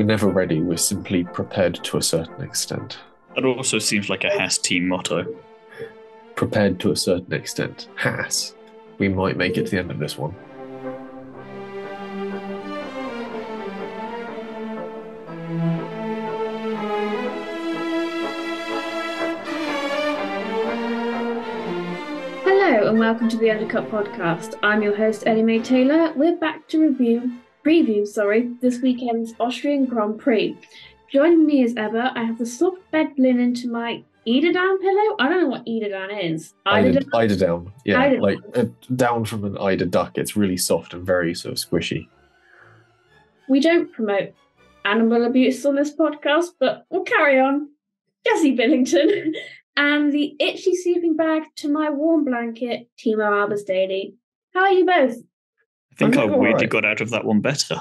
We're never ready. We're simply prepared to a certain extent. That also seems like a Haas team motto. Prepared to a certain extent. Haas. We might make it to the end of this one. Hello and welcome to the Undercut Podcast. I'm your host Ellie May Taylor. We're back to review preview, sorry, this weekend's Austrian Grand Prix. Joining me as ever, I have the soft bed linen to my Eider down pillow. I don't know what Eider down is. Eider, eider down. Yeah, Eider like uh, down from an eider duck. It's really soft and very sort of squishy. We don't promote animal abuse on this podcast, but we'll carry on. Jesse Billington. and the itchy sleeping bag to my warm blanket, Thiemo Albers Daly. How are you both? I think I weirdly alright. got out of that one better.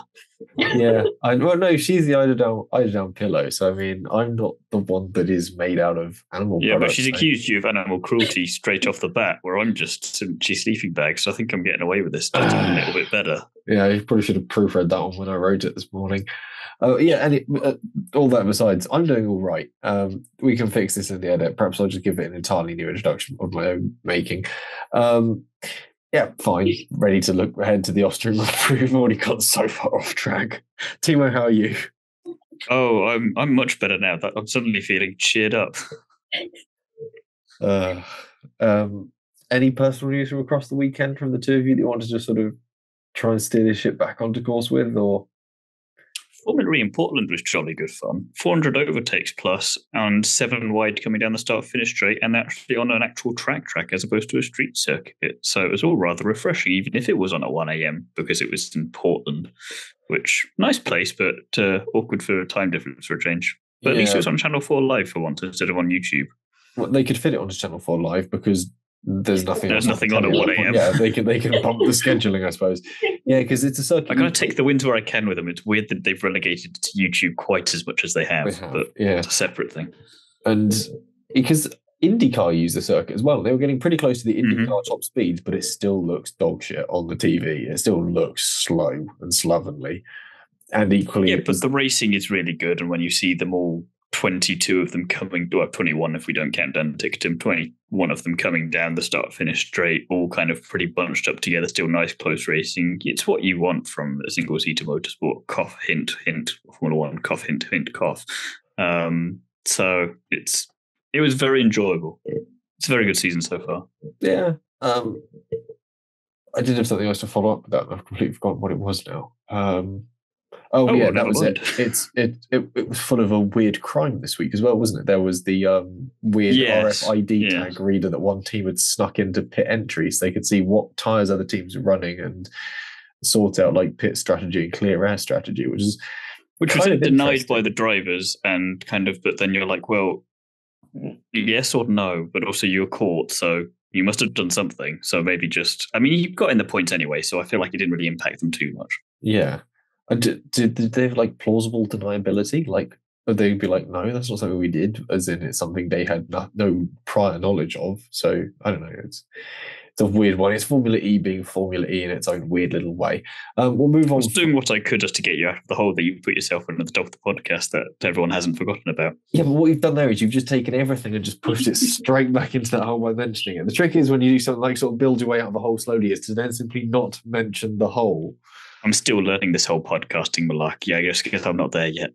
Yeah, I, well, no, she's the eider down, eider down pillow. So I mean, I'm not the one that is made out of animal. Yeah, but she's so- accused you of animal cruelty straight off the bat, where I'm just some cheap sleeping bag. So I think I'm getting away with this just a little bit better. Yeah, I probably should have proofread that one when I wrote it this morning. Oh yeah, and it, uh, all that besides, I'm doing all right. Um, we can fix this in the edit. Perhaps I'll just give it an entirely new introduction of my own making. Um, yeah, fine. Ready to look ahead to the Austrian Grand Prix. We've already got so far off track. Thiemo, how are you? Oh, I'm I'm much better now. That I'm suddenly feeling cheered up. Uh, um, any personal news from across the weekend from the two of you that you want to just sort of try and steer this ship back onto course with, or Formula E in Portland was jolly good fun. 400 overtakes plus and seven wide coming down the start finish straight, and actually on an actual track track as opposed to a street circuit. So it was all rather refreshing, even if it was on at 1 a.m. because it was in Portland, which nice place, but uh, awkward for time difference for a change. But at least it was on Channel 4 live for once instead of on YouTube. well, they could fit it onto Channel Four Live because there's nothing. There's nothing on at 1 a.m.. Yeah, they can they can bump the scheduling, I suppose. Yeah, because it's a circuit. I gotta take the wins where I can with them. It's weird that they've relegated to YouTube quite as much as they have, have, but yeah, it's a separate thing. and because IndyCar used the circuit as well, they were getting pretty close to the. IndyCar mm-hmm. top speeds, but it still looks dog shit on the TV. It still looks slow and slovenly, and equally, Yeah, but the racing is really good, and when you see them all, twenty-two of them coming, well, twenty-one if we don't count down Dan Ticktum, twenty-one of them coming down the start finish straight, all kind of pretty bunched up together, still nice close racing. It's what you want from a single-seater motorsport. Cough, hint, hint. Formula One, cough, hint, hint, cough. Um, so it's it was very enjoyable. It's a very good season so far. yeah. Um, I did have something else to follow up that. I've completely forgotten what it was now. Um, oh, Oh, yeah, well, that was it. It's it, it. It was full of a weird crime this week as well, wasn't it? There was the um, weird Yes, RFID yes. tag reader that one team had snuck into pit entry, so they could see what tires other teams were running and sort out like pit strategy and clear air strategy, which is which was denied by the drivers and kind of but then you're like well yes or no but also you're caught so you must have done something so maybe just i mean you got in the points anyway so i feel like it didn't really impact them too much yeah. And did, did, did they have like plausible deniability? Like, would they be like, no, that's not something we did, as in it's something they had no, no prior knowledge of. So I don't know. It's it's a weird one. It's Formula E being Formula E in its own weird little way. Um, we'll move on. i was doing what i could just to get you out of the hole that you put yourself in at the top of the podcast that everyone hasn't forgotten about Yeah, but what you've done there is you've just taken everything and just pushed it straight back into that hole by mentioning it. The trick is when you do something like sort of build your way out of a hole slowly, is to then simply not mention the hole. I'm still learning this whole podcasting malarkey i guess because i'm not there yet.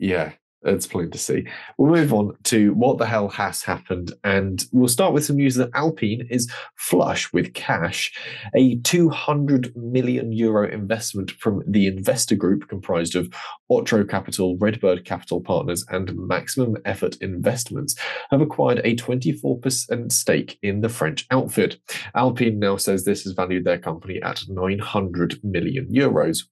Yeah, it's plain to see. We'll move on to what the hell has happened, and we'll start with some news that Alpine is flush with cash. A 200 million euro investment from the investor group, comprised of Otro Capital, Redbird Capital Partners, and Maximum Effort Investments, have acquired a 24% stake in the French outfit. Alpine now says this has valued their company at 900 million euros.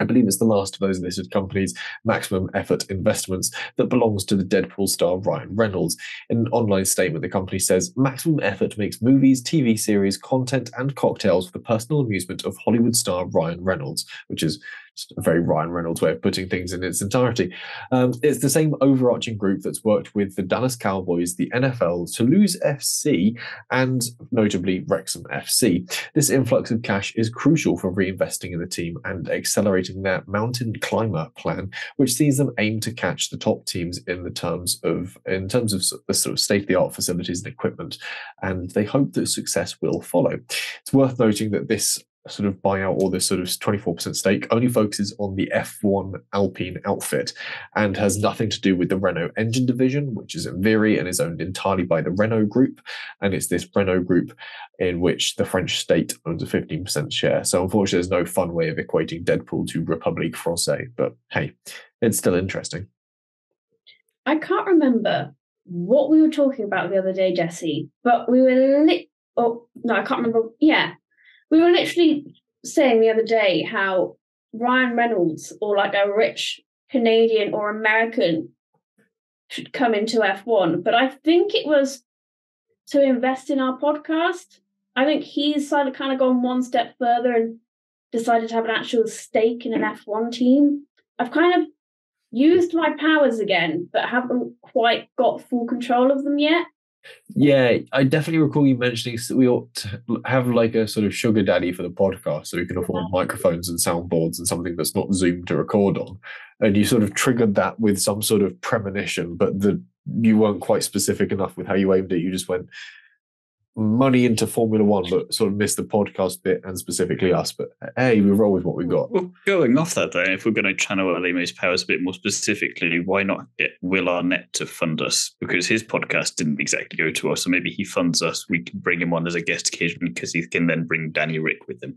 I believe it's the last of those listed companies, Maximum Effort Investments, that belongs to the Deadpool star Ryan Reynolds. In an online statement, the company says Maximum Effort makes movies, TV series, content, and cocktails for the personal amusement of Hollywood star Ryan Reynolds, which is a very Ryan Reynolds way of putting things in its entirety. Um, it's the same overarching group that's worked with the Dallas Cowboys, the NFL, Toulouse FC, and notably Wrexham FC. This influx of cash is crucial for reinvesting in the team and accelerating their mountain climber plan, which sees them aim to catch the top teams in the terms of in terms of the sort of state of the art facilities and equipment, and they hope that success will follow. It's worth noting that this sort of buyout or this sort of 24% stake only mm-hmm. focuses on the F1 Alpine outfit and has nothing to do with the Renault engine division, which is in Viry and is owned entirely by the Renault group. And it's this Renault group in which the French state owns a 15% share. So unfortunately, there's no fun way of equating Deadpool to Republique Francais, but hey, it's still interesting. I can't remember what we were talking about the other day, Jesse, but we were lit. Oh, no, I can't remember. Yeah, we were literally saying the other day how Ryan Reynolds or like a rich Canadian or American should come into F1. But I think it was to invest in our podcast. I think he's sort of kind of gone one step further and decided to have an actual stake in an F1 team. I've kind of used my powers again, but haven't quite got full control of them yet. Yeah, I definitely recall you mentioning that we ought to have like a sort of sugar daddy for the podcast so we can afford mm-hmm. microphones and soundboards and something that's not Zoom to record on. And you sort of triggered that with some sort of premonition, but the you weren't quite specific enough with how you aimed it. You just went, money into Formula One, but sort of missed the podcast bit and specifically us. But hey, we roll with what we've got. Well, going off that though, if we're going to channel Ellie May's powers a bit more specifically, why not get Will Arnett to fund us? Because his podcast didn't exactly go to us, so maybe he funds us. We can bring him on as a guest occasionally because he can then bring Danny Ric with him.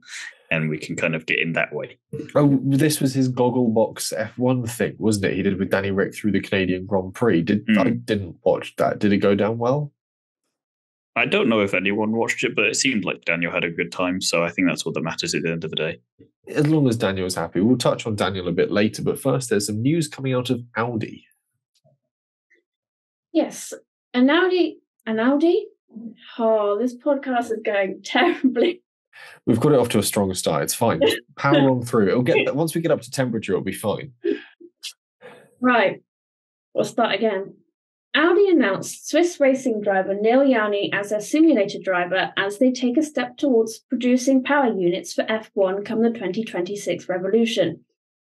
And we can kind of get in that way. Oh, this was his Gogglebox F1 thing, wasn't it? He did with Danny Ric through the Canadian Grand Prix. Did mm. I didn't watch that? Did it go down well? I don't know if anyone watched it, but it seemed like Daniel had a good time. So I think that's all that matters at the end of the day. As long as Daniel's happy. We'll touch on Daniel a bit later, but first there's some news coming out of Audi. Yes. An Audi an Audi? Oh, this podcast is going terribly. We've got it off to a strong start. It's fine. power on through. It'll get once we get up to temperature, it'll be fine. Right. We'll start again. Audi announced Swiss racing driver Neel Jani as their simulator driver as they take a step towards producing power units for F1 come the 2026 revolution.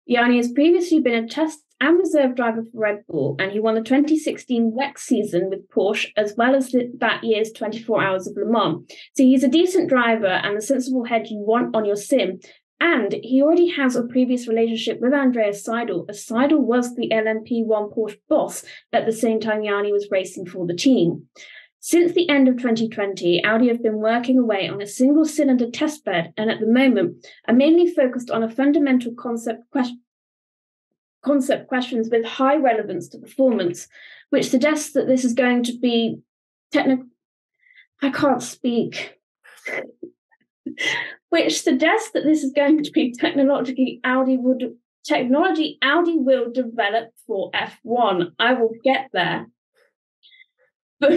Jani has previously been a test and reserve driver for Red Bull, and he won the 2016 WEC season with Porsche as well as that year's 24 Hours of Le Mans. So he's a decent driver and the sensible head you want on your sim, and he already has a previous relationship with Andreas Seidl, as Seidl was the LMP1 Porsche boss at the same time Jani was racing for the team. Since the end of 2020, Audi have been working away on a single cylinder testbed and at the moment are mainly focused on a fundamental concept, question, concept questions with high relevance to performance, which suggests that this is going to be technical. I can't speak which suggests that this is going to be technologically Audi would technology Audi will develop for F1. I will get there. But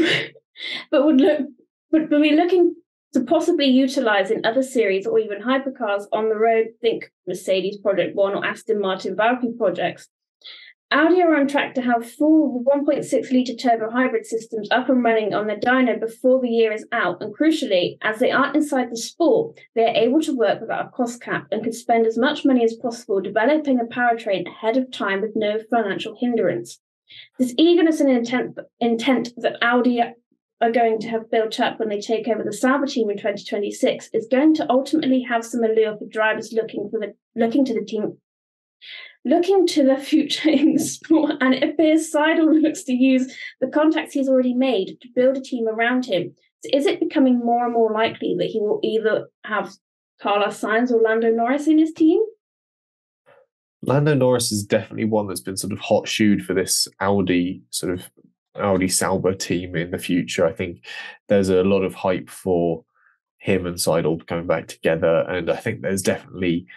but would look but we're looking to possibly utilize in other series or even hypercars on the road, think Mercedes Project One or Aston Martin Valkyrie projects. Audi are on track to have full 1.6 litre turbo hybrid systems up and running on their dyno before the year is out. And crucially, as they aren't inside the sport, they are able to work without a cost cap and could spend as much money as possible developing a powertrain ahead of time with no financial hindrance. This eagerness and intent, intent that Audi are going to have built up when they take over the Sauber team in 2026 is going to ultimately have some allure for drivers looking for the looking to the team looking to the future in sport, and it appears Seidl looks to use the contacts he's already made to build a team around him. So is it becoming more and more likely that he will either have Carlos Sainz or Lando Norris in his team? Lando Norris is definitely one that's been sort of hot shoed for this Audi sort of Audi Sauber team in the future. I think there's a lot of hype for him and Seidel coming back together, and I think there's definitely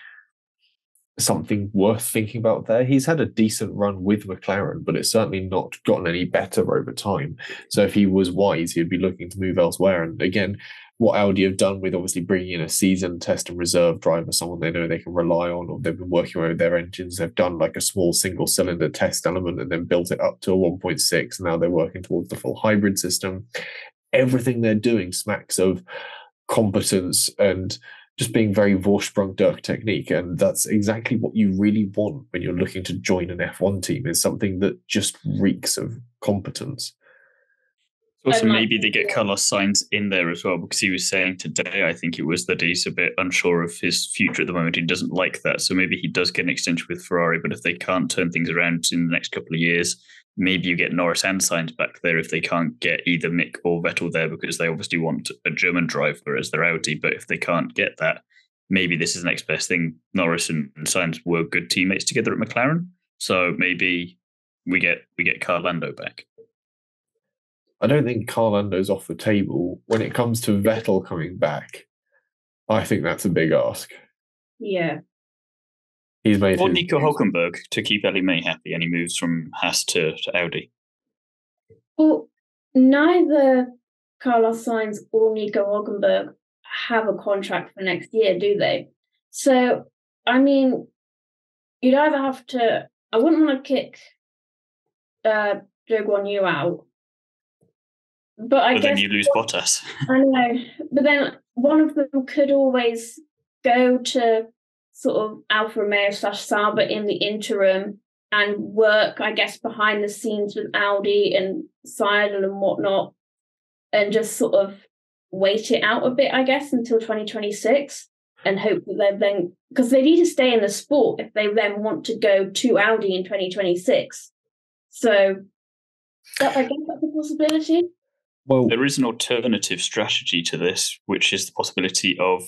something worth thinking about there. He's had a decent run with McLaren, but it's certainly not gotten any better over time. So if he was wise, he'd be looking to move elsewhere. And again, what Audi have done with obviously bringing in a seasoned test and reserve driver, someone they know they can rely on, or they've been working with their engines. They've done like a small single cylinder test element and then built it up to a 1.6. Now they're working towards the full hybrid system. Everything they're doing smacks of competence and just being very Vorsprung durch Technik. And that's exactly what you really want when you're looking to join an F1 team is something that just reeks of competence. Also, maybe they get Carlos Sainz in there as well because he was saying today, I think it was that he's a bit unsure of his future at the moment. He doesn't like that. So maybe he does get an extension with Ferrari. But if they can't turn things around in the next couple of years, maybe you get Norris and Sainz back there if they can't get either Mick or Vettel there because they obviously want a German driver as their Audi. But if they can't get that, maybe this is the next best thing. Norris and Sainz were good teammates together at McLaren. So maybe we get we get Carl Lando back. I don't think Carl Lando's off the table. When it comes to Vettel coming back, I think that's a big ask. Yeah. He's made Or Nico Hulkenberg to keep Ellie May happy and he moves from Haas to, to Audi. Well, neither Carlos Sainz or Nico Hulkenberg have a contract for next year, do they? So, I mean, you'd either have to. I wouldn't want to kick uh, Zhou Guanyu out, but I but guess then you lose Bottas. I know, but then one of them could always go to sort of Alfa Romeo slash Sauber in the interim and work, I guess, behind the scenes with Audi and Seidl and whatnot, and just sort of wait it out a bit, I guess, until 2026 and hope that they then, because they need to stay in the sport if they then want to go to Audi in 2026. So that, I guess that's a possibility. well, There is an alternative strategy to this, which is the possibility of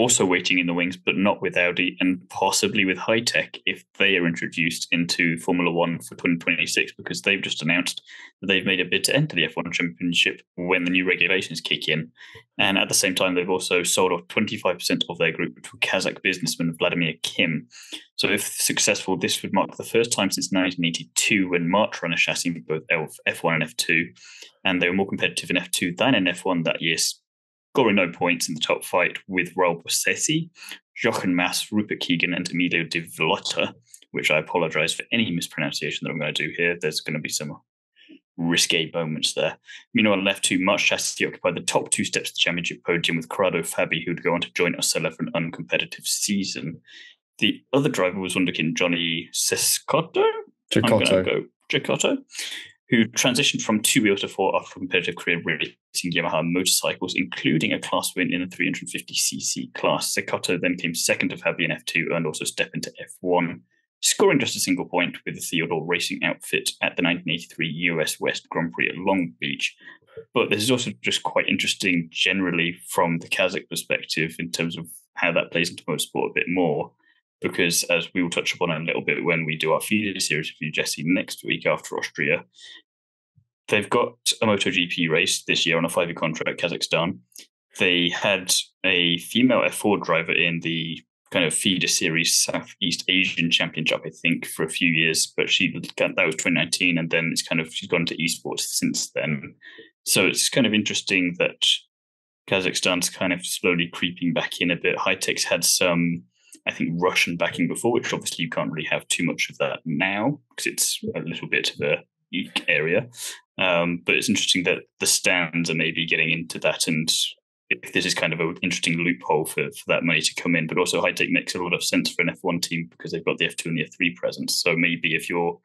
also waiting in the wings, but not with Audi and possibly with Hitech if they are introduced into Formula One for 2026, because they've just announced that they've made a bid to enter the F1 Championship when the new regulations kick in. And at the same time, they've also sold off 25% of their group to Kazakh businessman Vladimir Kim. So, if successful, this would mark the first time since 1982 when March ran a chassis both F1 and F2 and they were more competitive in F2 than in F1 that year, scoring no points in the top fight with Raul Bossessi, Jochen Mass, Rupert Keegan, and Emilio De Villota, which I apologize for any mispronunciation that I'm going to do here. There's going to be some risque moments there. Meanwhile, left F2, March Chassis occupied the top two steps of the championship podium with Corrado Fabi, who'd go on to join Osella for an uncompetitive season. The other driver was Wunderkind Johnny Cecotto, I'm going to go who transitioned from two wheel to four after a competitive career racing Yamaha motorcycles, including a class win in the 350cc class. Cecotto then came second to Fabi in F2 and also step into F1, scoring just a single point with the Theodore Racing outfit at the 1983 US West Grand Prix at Long Beach. But this is also just quite interesting generally from the Kazakh perspective in terms of how that plays into motorsport a bit more because as we will touch upon a little bit when we do our feeder series with you, Jesse, next week after Austria, they've got a MotoGP race this year on a five-year contract, Kazakhstan. They had a female F4 driver in the kind of feeder series Southeast Asian Championship, I think, for a few years, but she that was 2019, and then it's kind of she's gone to esports since then. So it's kind of interesting that Kazakhstan's kind of slowly creeping back in a bit. Hitech's had some I think Russian backing before, which obviously you can't really have too much of that now because it's a little bit of a area. Um, but it's interesting that the stands are maybe getting into that, and if this is kind of an interesting loophole for, for that money to come in. But also, Hitech makes a lot of sense for an F1 team because they've got the F2 and the F3 presence. So maybe if you're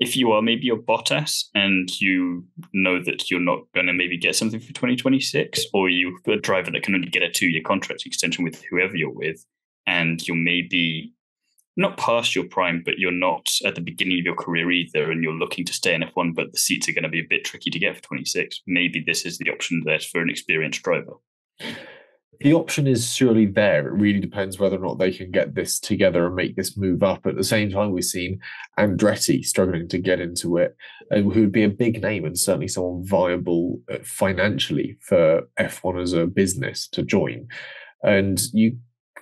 if you are maybe your Bottas and you know that you're not going to maybe get something for 2026, or you're a driver that can only get a two year contract extension with whoever you're with, and you're maybe not past your prime, but you're not at the beginning of your career either, and you're looking to stay in F1, but the seats are going to be a bit tricky to get for 26. Maybe this is the option there for an experienced driver. the option is surely there. It really depends whether or not they can get this together and make this move up. At the same time, we've seen Andretti struggling to get into it, and who would be a big name and certainly someone viable uh, financially for F1 as a business to join. And you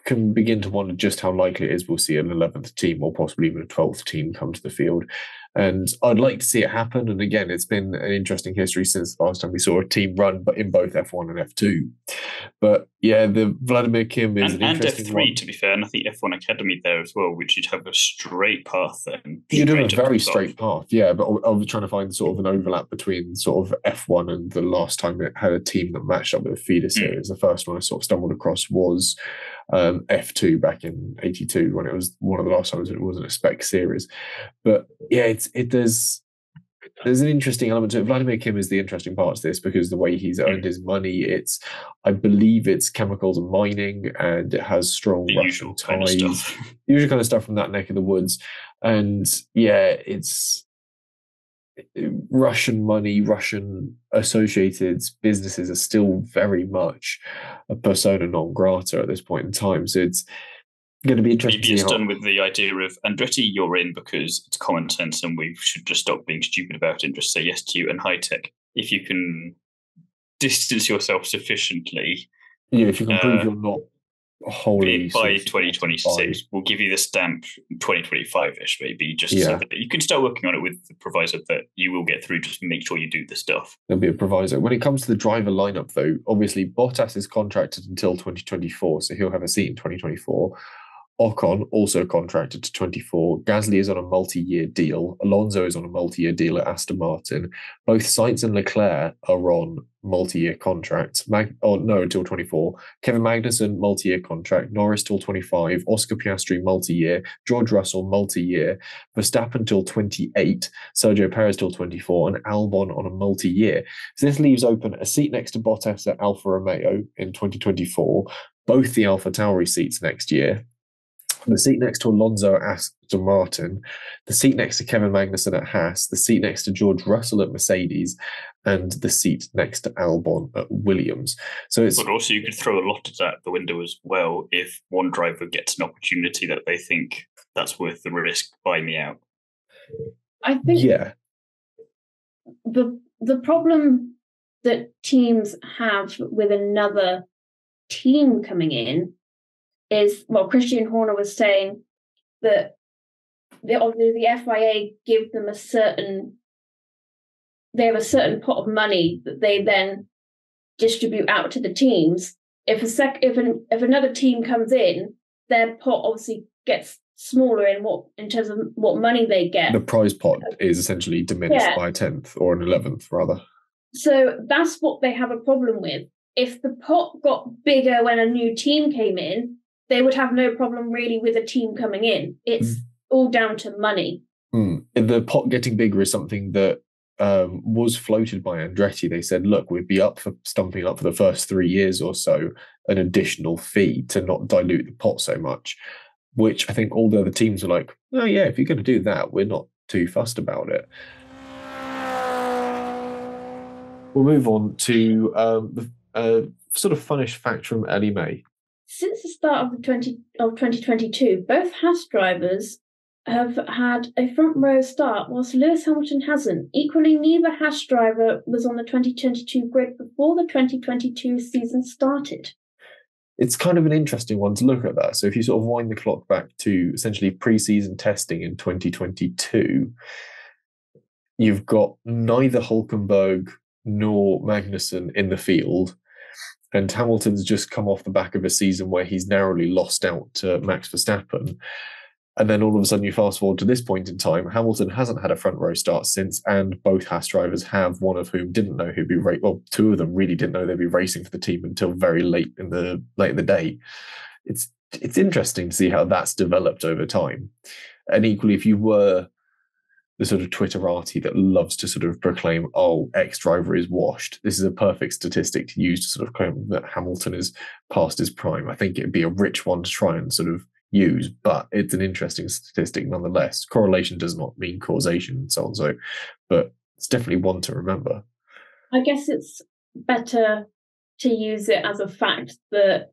can begin to wonder just how likely it is we'll see an 11th team or possibly even a 12th team come to the field. And I'd like to see it happen. And again, it's been an interesting history since the last time we saw a team run, but in both F1 and F2. But yeah, the Vladimir Kim is and, an and interesting F3 one. to be fair, and I think F1 Academy there as well, which you'd have a straight path then. You do a very the straight path, yeah. But I was trying to find sort of an overlap between sort of F1 and the last time it had a team that matched up with a feeder hmm. series. The first one I sort of stumbled across was um, F2 back in '82 when it was one of the last times it wasn't a spec series. But yeah, it's it there's there's an interesting element to it. Vladimir Kim is the interesting part of this because the way he's earned his money, it's I believe it's chemicals and mining, and it has strong The Russian usual kind of ties stuff. usual kind of stuff from that neck of the woods. And yeah, it's Russian money, Russian associated businesses are still very much a persona non grata at this point in time. So it's going to be interesting Maybe it's how. done with the idea of Andretti, you're in because it's common sense and we should just stop being stupid about it and just say yes to you and Hitech. If you can distance yourself sufficiently Yeah, if you can prove uh, you're not wholly by sort of 2026, we'll give you the stamp 2025 ish, maybe, just Yeah. so that you can start working on it with the proviso that you will get through. Just make sure you do the stuff. There'll be a proviso. When it comes to the driver lineup, though, obviously Bottas is contracted until 2024, so he'll have a seat in 2024. Ocon also contracted to 24. Gasly is on a multi-year deal. Alonso is on a multi-year deal at Aston Martin. Both Sainz and Leclerc are on multi-year contracts. Mag- oh no, until 24. Kevin Magnussen multi-year contract. Norris till 25. Oscar Piastri multi-year. George Russell multi-year. Verstappen till 28. Sergio Perez till 24, and Albon on a multi-year. So this leaves open a seat next to Bottas at Alfa Romeo in 2024, both the Alpha Tauri seats next year, the seat next to Alonso at Aston Martin, the seat next to Kevin Magnussen at Haas, the seat next to George Russell at Mercedes, and the seat next to Albon at Williams. So it's But also, you could throw a lot of that out the window as well if one driver gets an opportunity that they think that's worth the risk. Buy me out. I think yeah, the the problem that teams have with another team coming in is well Christian Horner was saying that the obviously the FIA give them a certain they have a certain pot of money that they then distribute out to the teams. If a sec if an, if another team comes in, their pot obviously gets smaller in what in terms of what money they get. the prize pot is essentially diminished Yeah. by a tenth or an eleventh, rather. So that's what they have a problem with. If the pot got bigger when a new team came in, they would have no problem really with a team coming in. It's all down to money. Mm. The pot getting bigger is something that um, was floated by Andretti. They said, look, we'd be up for stumping up for the first three years or so an additional fee to not dilute the pot so much, which I think all the other teams were like, oh, yeah, if you're going to do that, we're not too fussed about it. We'll move on to um, the uh, sort of funnish fact from Ellie May. Since the start of the 20 of 2022, both Haas drivers have had a front row start, whilst Lewis Hamilton hasn't. Equally, neither Haas driver was on the 2022 grid before the 2022 season started. it's kind of an interesting one to look at that. So if you sort of wind the clock back to essentially pre-season testing in 2022, you've got neither Hulkenberg nor Magnussen in the field. And Hamilton's just come off the back of a season where he's narrowly lost out to Max Verstappen. And then all of a sudden, you fast forward to this point in time. Hamilton hasn't had a front row start since, and both Haas drivers have. One of whom didn't know who'd be ra- well, two of them really didn't know they'd be racing for the team until very late in the late in the day. It's it's interesting to see how that's developed over time. And equally, if you were the sort of Twitterati that loves to sort of proclaim, "Oh, X driver is washed," this is a perfect statistic to use to sort of claim that Hamilton is past his prime. I think it'd be a rich one to try and sort of use, but it's an interesting statistic nonetheless. Correlation does not mean causation and so on. So, but it's definitely one to remember. I guess it's better to use it as a fact that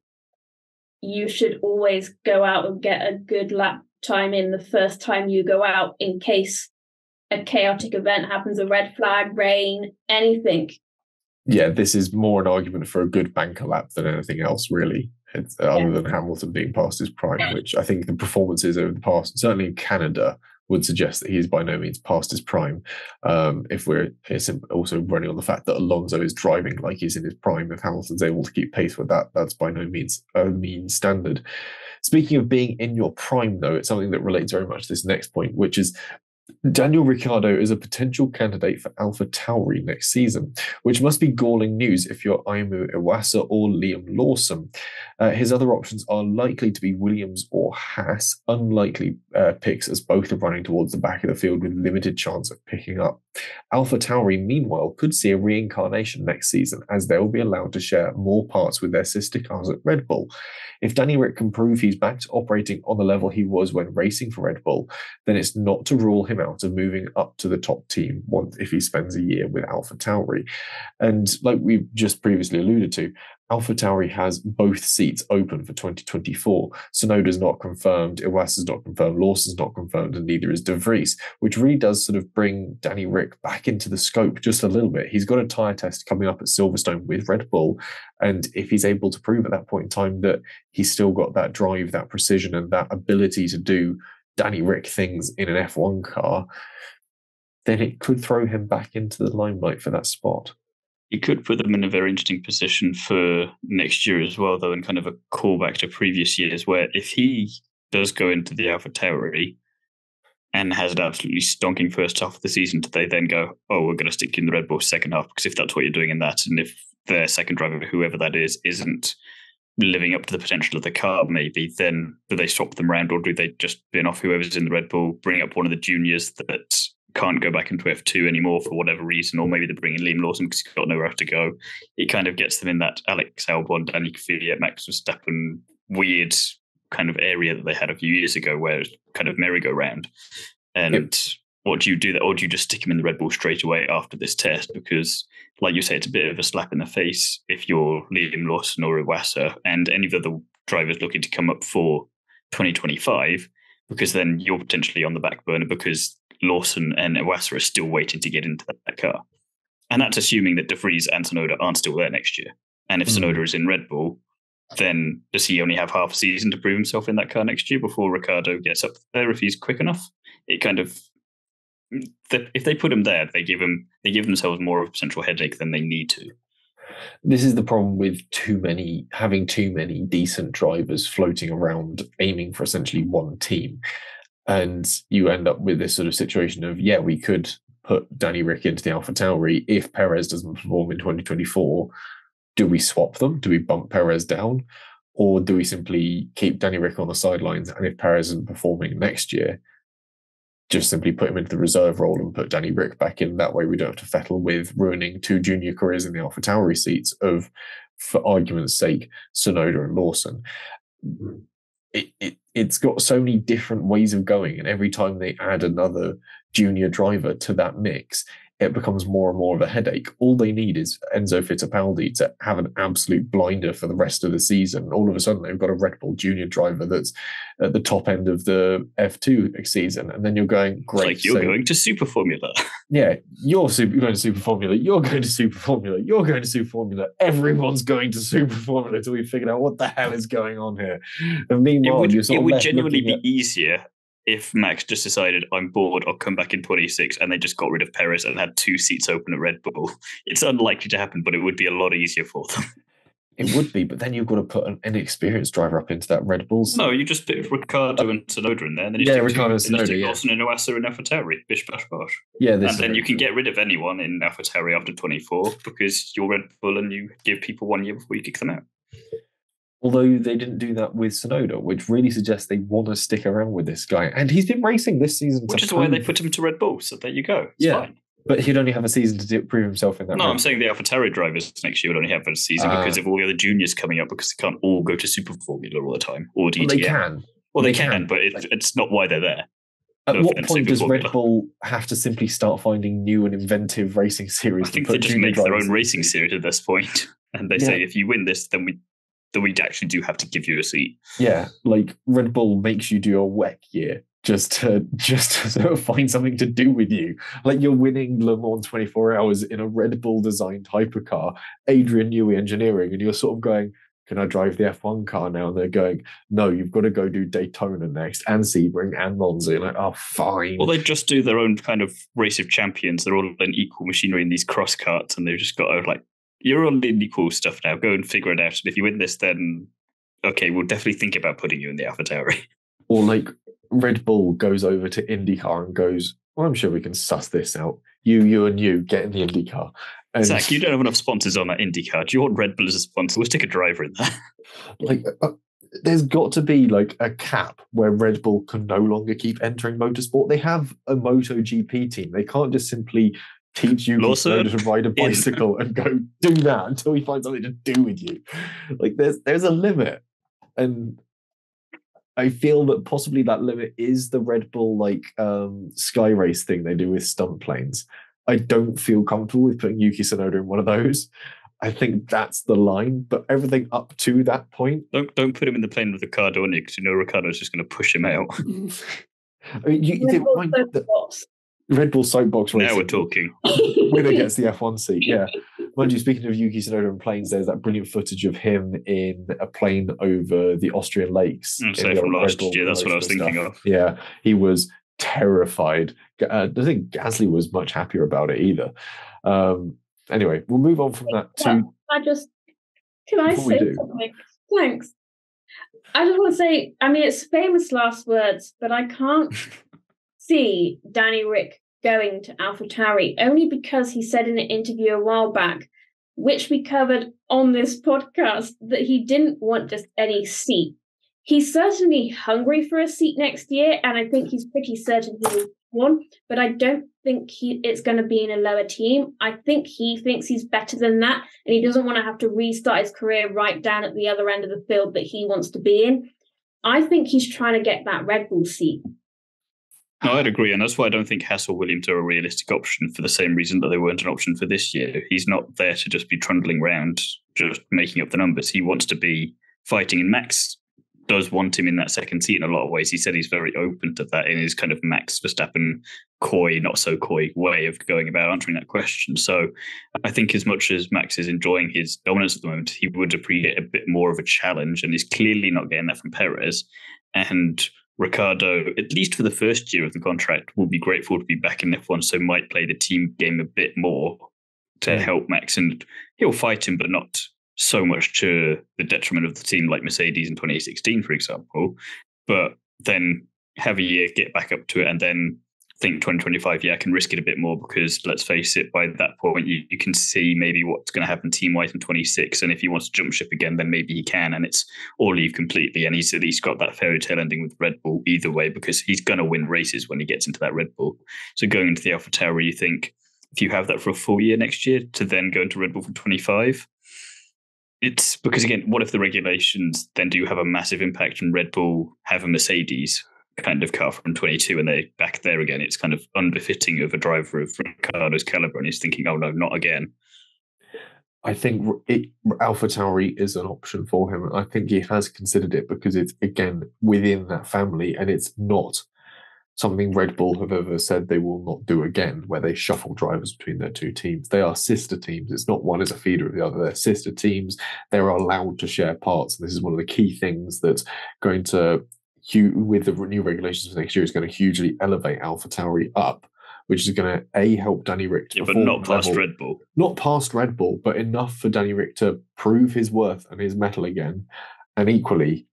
you should always go out and get a good lap time in the first time you go out in case a chaotic event happens a red flag, rain, anything. Yeah, this is more an argument for a good banker lap than anything else, really. It's, uh, Other than Hamilton being past his prime, which I think the performances over the past, certainly in Canada, would suggest that he is by no means past his prime. Um, if we're also running on the fact that Alonso is driving like he's in his prime, if Hamilton's able to keep pace with that, that's by no means a mean standard. Speaking of being in your prime, though, it's something that relates very much to this next point, which is Daniel Ricciardo is a potential candidate for Alpha Tauri next season, which must be galling news if you're Ayumu Iwasa or Liam Lawson. Uh, his other options are likely to be Williams or Haas, unlikely uh, picks as both are running towards the back of the field with limited chance of picking up. Alpha Tauri, meanwhile, could see a reincarnation next season as they will be allowed to share more parts with their sister cars at Red Bull. If Danny Ric can prove he's back to operating on the level he was when racing for Red Bull, then it's not to rule him out of moving up to the top team once if he spends a year with Alpha Tauri. And like we just previously alluded to, Alpha Tauri has both seats open for 2024. Tsunoda's not confirmed, Iwasa's not confirmed, Lawson's not confirmed, and neither is De Vries, which really does sort of bring Danny Ric back into the scope just a little bit. He's got a tyre test coming up at Silverstone with Red Bull. And if he's able to prove at that point in time that he's still got that drive, that precision, and that ability to do Danny Ric things in an F1 car, then it could throw him back into the limelight for that spot. It could put them in a very interesting position for next year as well, though, and kind of a callback to previous years, where if he does go into the Alpha Tauri and has an absolutely stonking first half of the season, do they then go, oh, we're going to stick you in the Red Bull second half? Because if that's what you're doing in that, and if their second driver, whoever that is, isn't living up to the potential of the car, maybe, then do they swap them around or do they just bin off whoever's in the Red Bull, bring up one of the juniors that can't go back into F2 anymore for whatever reason, or maybe they're bringing Liam Lawson because he's got nowhere else to go. It kind of gets them in that Alex Albon, Danny Kvyat, Max Verstappen weird kind of area that they had a few years ago where it's kind of merry-go-round. And yep. what do you do that? Or do you just stick him in the Red Bull straight away after this test? Because, like you say, it's a bit of a slap in the face if you're Liam Lawson or Iwasa and any of the other drivers looking to come up for 2025, because then you're potentially on the back burner because Lawson and Iwasa are still waiting to get into that car. And that's assuming that De Vries and Tsunoda aren't still there next year. And if mm. Tsunoda is in Red Bull, then does he only have half a season to prove himself in that car next year before Ricciardo gets up there if he's quick enough? It kind of if they put him there, they give him they give themselves more of a potential headache than they need to. This is the problem with too many having too many decent drivers floating around aiming for essentially one team and you end up with this sort of situation of yeah, we could put Danny Ric into the Alpha Tauri if Perez doesn't perform in 2024. Do we swap them? Do we bump Perez down? Or do we simply keep Danny Ric on the sidelines? And if Perez isn't performing next year, just simply put him into the reserve role and put Danny Ric back in. That way, we don't have to fettle with ruining two junior careers in the Alpha Tauri seats of, for argument's sake, Tsunoda and Lawson. It, it, it's got so many different ways of going, and every time they add another junior driver to that mix, it becomes more and more of a headache. All they need is Enzo Fittipaldi to have an absolute blinder for the rest of the season. All of a sudden, they've got a Red Bull junior driver that's at the top end of the F2 season. And then you're going, great. It's like you're so, going to Super Formula. Yeah, you're super, going to Super Formula. You're going to Super Formula. You're going to Super Formula. Everyone's going to Super Formula until we figure out what the hell is going on here. And meanwhile, it would, it would genuinely be at, easier if Max just decided I'm bored, I'll come back in 26, and they just got rid of Perez and had two seats open at Red Bull. It's unlikely to happen, but it would be a lot easier for them. It would be, but then you've got to put an inexperienced driver up into that Red Bull. No, you just put Ricciardo and Tsunoda in there, and then you yeah, Ricciardo and Tsunoda, yeah. Lawson and Iwasa and AlphaTauri, bish bash bosh. Yeah, and then you can get rid of anyone in AlphaTauri after 24 because you're Red Bull and you give people one year before you kick them out. Although they didn't do that with Tsunoda, which really suggests they want to stick around with this guy. And he's been racing this season. Which is prove. why they put him to Red Bull. So there you go. It's yeah. Fine. But he'd only have a season to do, prove himself in that. No, race. I'm saying the AlphaTauri drivers next year would only have a season uh, because of all the other juniors coming up because they can't all go to Super Formula all the time or DTM. Well, they can. Well, they, they can, can, but it, it's not why they're there. At no what point does Red Bull have to simply start finding new and inventive racing series? I think they just make their own racing series at this point, and they yeah. say if you win this, then we that we actually do have to give you a seat. Yeah, like Red Bull makes you do a WEC year just to just to sort of find something to do with you. Like you're winning Le Mans 24 hours in a Red Bull designed hypercar, Adrian Newey engineering, and you're sort of going, can I drive the F1 car now? And they're going, no, you've got to go do Daytona next and Sebring and Monza. You're like, oh, fine. Well, they just do their own kind of race of champions. They're all in equal machinery in these cross carts, and they've just got to like, you're all in equal stuff now. Go and figure it out. And if you win this, then okay, we'll definitely think about putting you in the AlphaTauri. Or like Red Bull goes over to IndyCar and goes, well, I'm sure we can suss this out. You, you, and you get in the IndyCar. And Zach, you don't have enough sponsors on that IndyCar. Do you want Red Bull as a sponsor? We'll stick a driver in there. like uh, there's got to be like a cap where Red Bull can no longer keep entering motorsport. They have a MotoGP team. They can't just simply teach you Lawson, to ride a in. bicycle and go do that until we find something to do with you. Like there's there's a limit. And I feel that possibly that limit is the Red Bull like um sky race thing they do with stunt planes. I don't feel comfortable with putting Yuki Tsunoda in one of those. I think that's the line, but everything up to that point, Don't don't put him in the plane with Ricciardo on it because you know Ricciardo's just going to push him out. I mean, you, you did Bull mind soap the box. Red Bull soapbox race now we're talking. winner gets the F1 seat. Yeah. Mind you, speaking of Yuki Tsunoda and planes, there's that brilliant footage of him in a plane over the Austrian lakes. Mm, in so from last Bull year, that's what I was thinking stuff. of. Yeah, he was terrified. Uh, I think Gasly was much happier about it either. Um, anyway, we'll move on from that to Well, I just can I Before say something? Thanks. I just want to say, I mean, it's famous last words, but I can't see Danny Ric going to AlphaTauri only because he said in an interview a while back, which we covered on this podcast, that he didn't want just any seat. He's certainly hungry for a seat next year, and I think he's pretty certain he will one, but I don't think he it's going to be in a lower team. I think he thinks he's better than that, and he doesn't want to have to restart his career right down at the other end of the field that he wants to be in. I think he's trying to get that Red Bull seat. No, I'd agree, and that's why I don't think Haas or Williams are a realistic option for the same reason that they weren't an option for this year. He's not there to just be trundling around, just making up the numbers. He wants to be fighting, and Max does want him in that second seat in a lot of ways. He said he's very open to that in his kind of Max Verstappen coy, not so coy way of going about answering that question. So I think as much as Max is enjoying his dominance at the moment, he would appreciate a bit more of a challenge, and he's clearly not getting that from Perez. And Ricciardo, at least for the first year of the contract, will be grateful to be back in F1, so might play the team game a bit more to Mm. help Max. And he'll fight him, but not so much to the detriment of the team like Mercedes in 2016, for example. But then have a year, get back up to it, and then think 2025, yeah, I can risk it a bit more because let's face it, by that point, you, you can see maybe what's going to happen team wise in 26. And if he wants to jump ship again, then maybe he can. And it's all leave completely. And he's at least got that fairy tale ending with Red Bull either way because he's going to win races when he gets into that Red Bull. So going into the Alpha Tauri, you think if you have that for a full year next year to then go into Red Bull for 25, it's because again, what if the regulations then do have a massive impact and Red Bull have a Mercedes kind of car from 22 and they're back there again? It's kind of unbefitting of a driver of Ricciardo's caliber, and he's thinking, oh no, not again. I think it, Alpha Tauri is an option for him. I think he has considered it because it's again within that family, and it's not something Red Bull have ever said they will not do again, where they shuffle drivers between their two teams. They are sister teams. It's not one is a feeder of the other. They're sister teams. They're allowed to share parts. And this is one of the key things that's going to, with the new regulations for next year, is going to hugely elevate Alpha Tauri up. Which is going to a help Danny Ric to Yeah, but not past level- Red Bull. not past Red Bull, but enough for Danny Ric to prove his worth and his metal again, and equally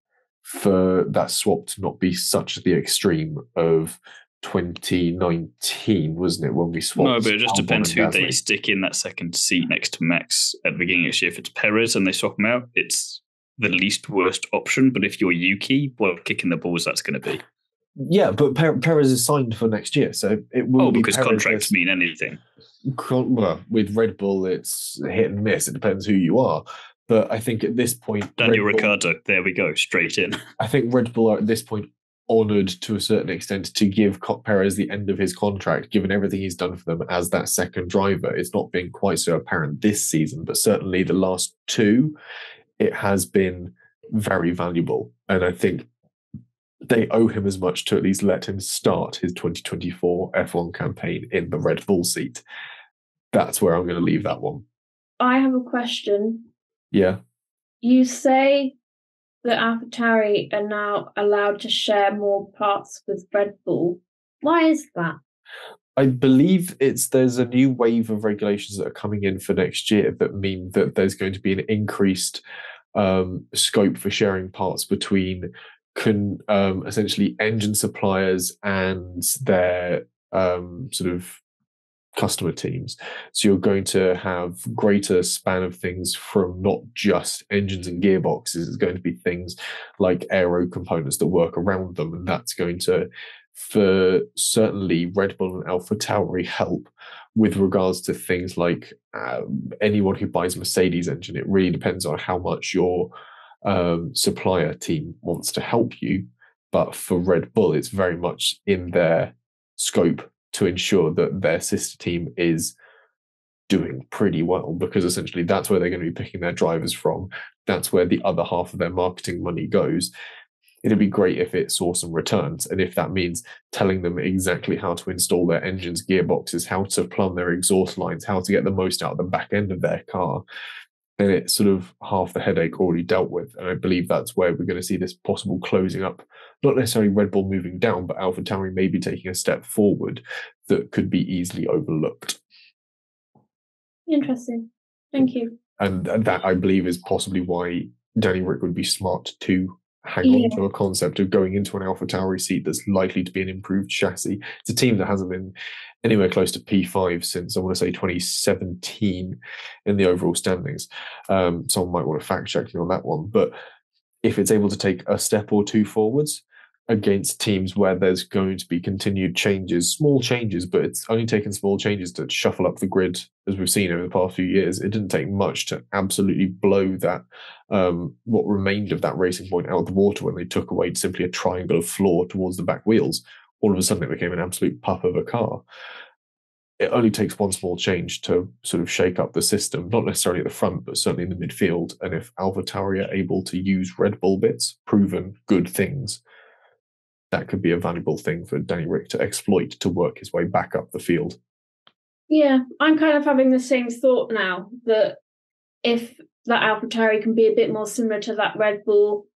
for that swap to not be such the extreme of 2019, wasn't it? When we swapped. No, but it just Albon depends who they stick in that second seat next to Max at the beginning of the year. If it's Perez and they swap him out, it's the least worst option. But if you're Yuki, what kicking the balls that's going to be? Yeah, but Per- Perez is signed for next year, so it will be. Oh, be because Perez contracts versus- mean anything. con- well, with Red Bull, it's hit and miss. It depends who you are. But I think at this point, Daniel Red Bull- Ricciardo, there we go, straight in. I think Red Bull are at this point honoured to a certain extent to give Perez the end of his contract, given everything he's done for them as that second driver. It's not been quite so apparent this season, but certainly the last two, it has been very valuable. And I think they owe him as much to at least let him start his 2024 F1 campaign in the Red Bull seat. That's where I'm going to leave that one. I have a question. Yeah. you say that AlphaTauri are now allowed to share more parts with Red Bull. Why is that? I believe it's there's a new wave of regulations that are coming in for next year that mean that there's going to be an increased um, scope for sharing parts between can um, essentially engine suppliers and their um, sort of customer teams. So you're going to have greater span of things from not just engines and gearboxes. It's going to be things like aero components that work around them, and that's going to, for certainly Red Bull and Alpha Tauri, help with regards to things like um, anyone who buys Mercedes engine. It really depends on how much your um, supplier team wants to help you. But for Red Bull, it's very much in their scope to ensure that their sister team is doing pretty well because essentially that's where they're going to be picking their drivers from. That's where the other half of their marketing money goes. It'd be great if it saw some returns. And if that means telling them exactly how to install their engines, gearboxes, how to plumb their exhaust lines, how to get the most out of the back end of their car, then it's sort of half the headache already dealt with. And I believe that's where we're going to see this possible closing up not necessarily Red Bull moving down, but Alpha Tauri maybe taking a step forward that could be easily overlooked. Interesting. Thank you. And that I believe is possibly why Danny Ric would be smart to hang Yeah. on to a concept of going into an Alpha Tauri seat that's likely to be an improved chassis. It's a team that hasn't been anywhere close to P5 since I want to say 2017 in the overall standings. Um, someone might want to fact check me on that one, but if it's able to take a step or two forwards against teams where there's going to be continued changes, small changes, but it's only taken small changes to shuffle up the grid, as we've seen over the past few years. It didn't take much to absolutely blow that um, what remained of that racing point out of the water when they took away simply a triangle of floor towards the back wheels. All of a sudden, it became an absolute puff of a car. It only takes one small change to sort of shake up the system, not necessarily at the front, but certainly in the midfield. And if AlphaTauri are able to use Red Bull bits, proven good things, that could be a valuable thing for Danny Ric to exploit to work his way back up the field. Yeah, I'm kind of having the same thought now that if that AlphaTauri can be a bit more similar to that Red Bull,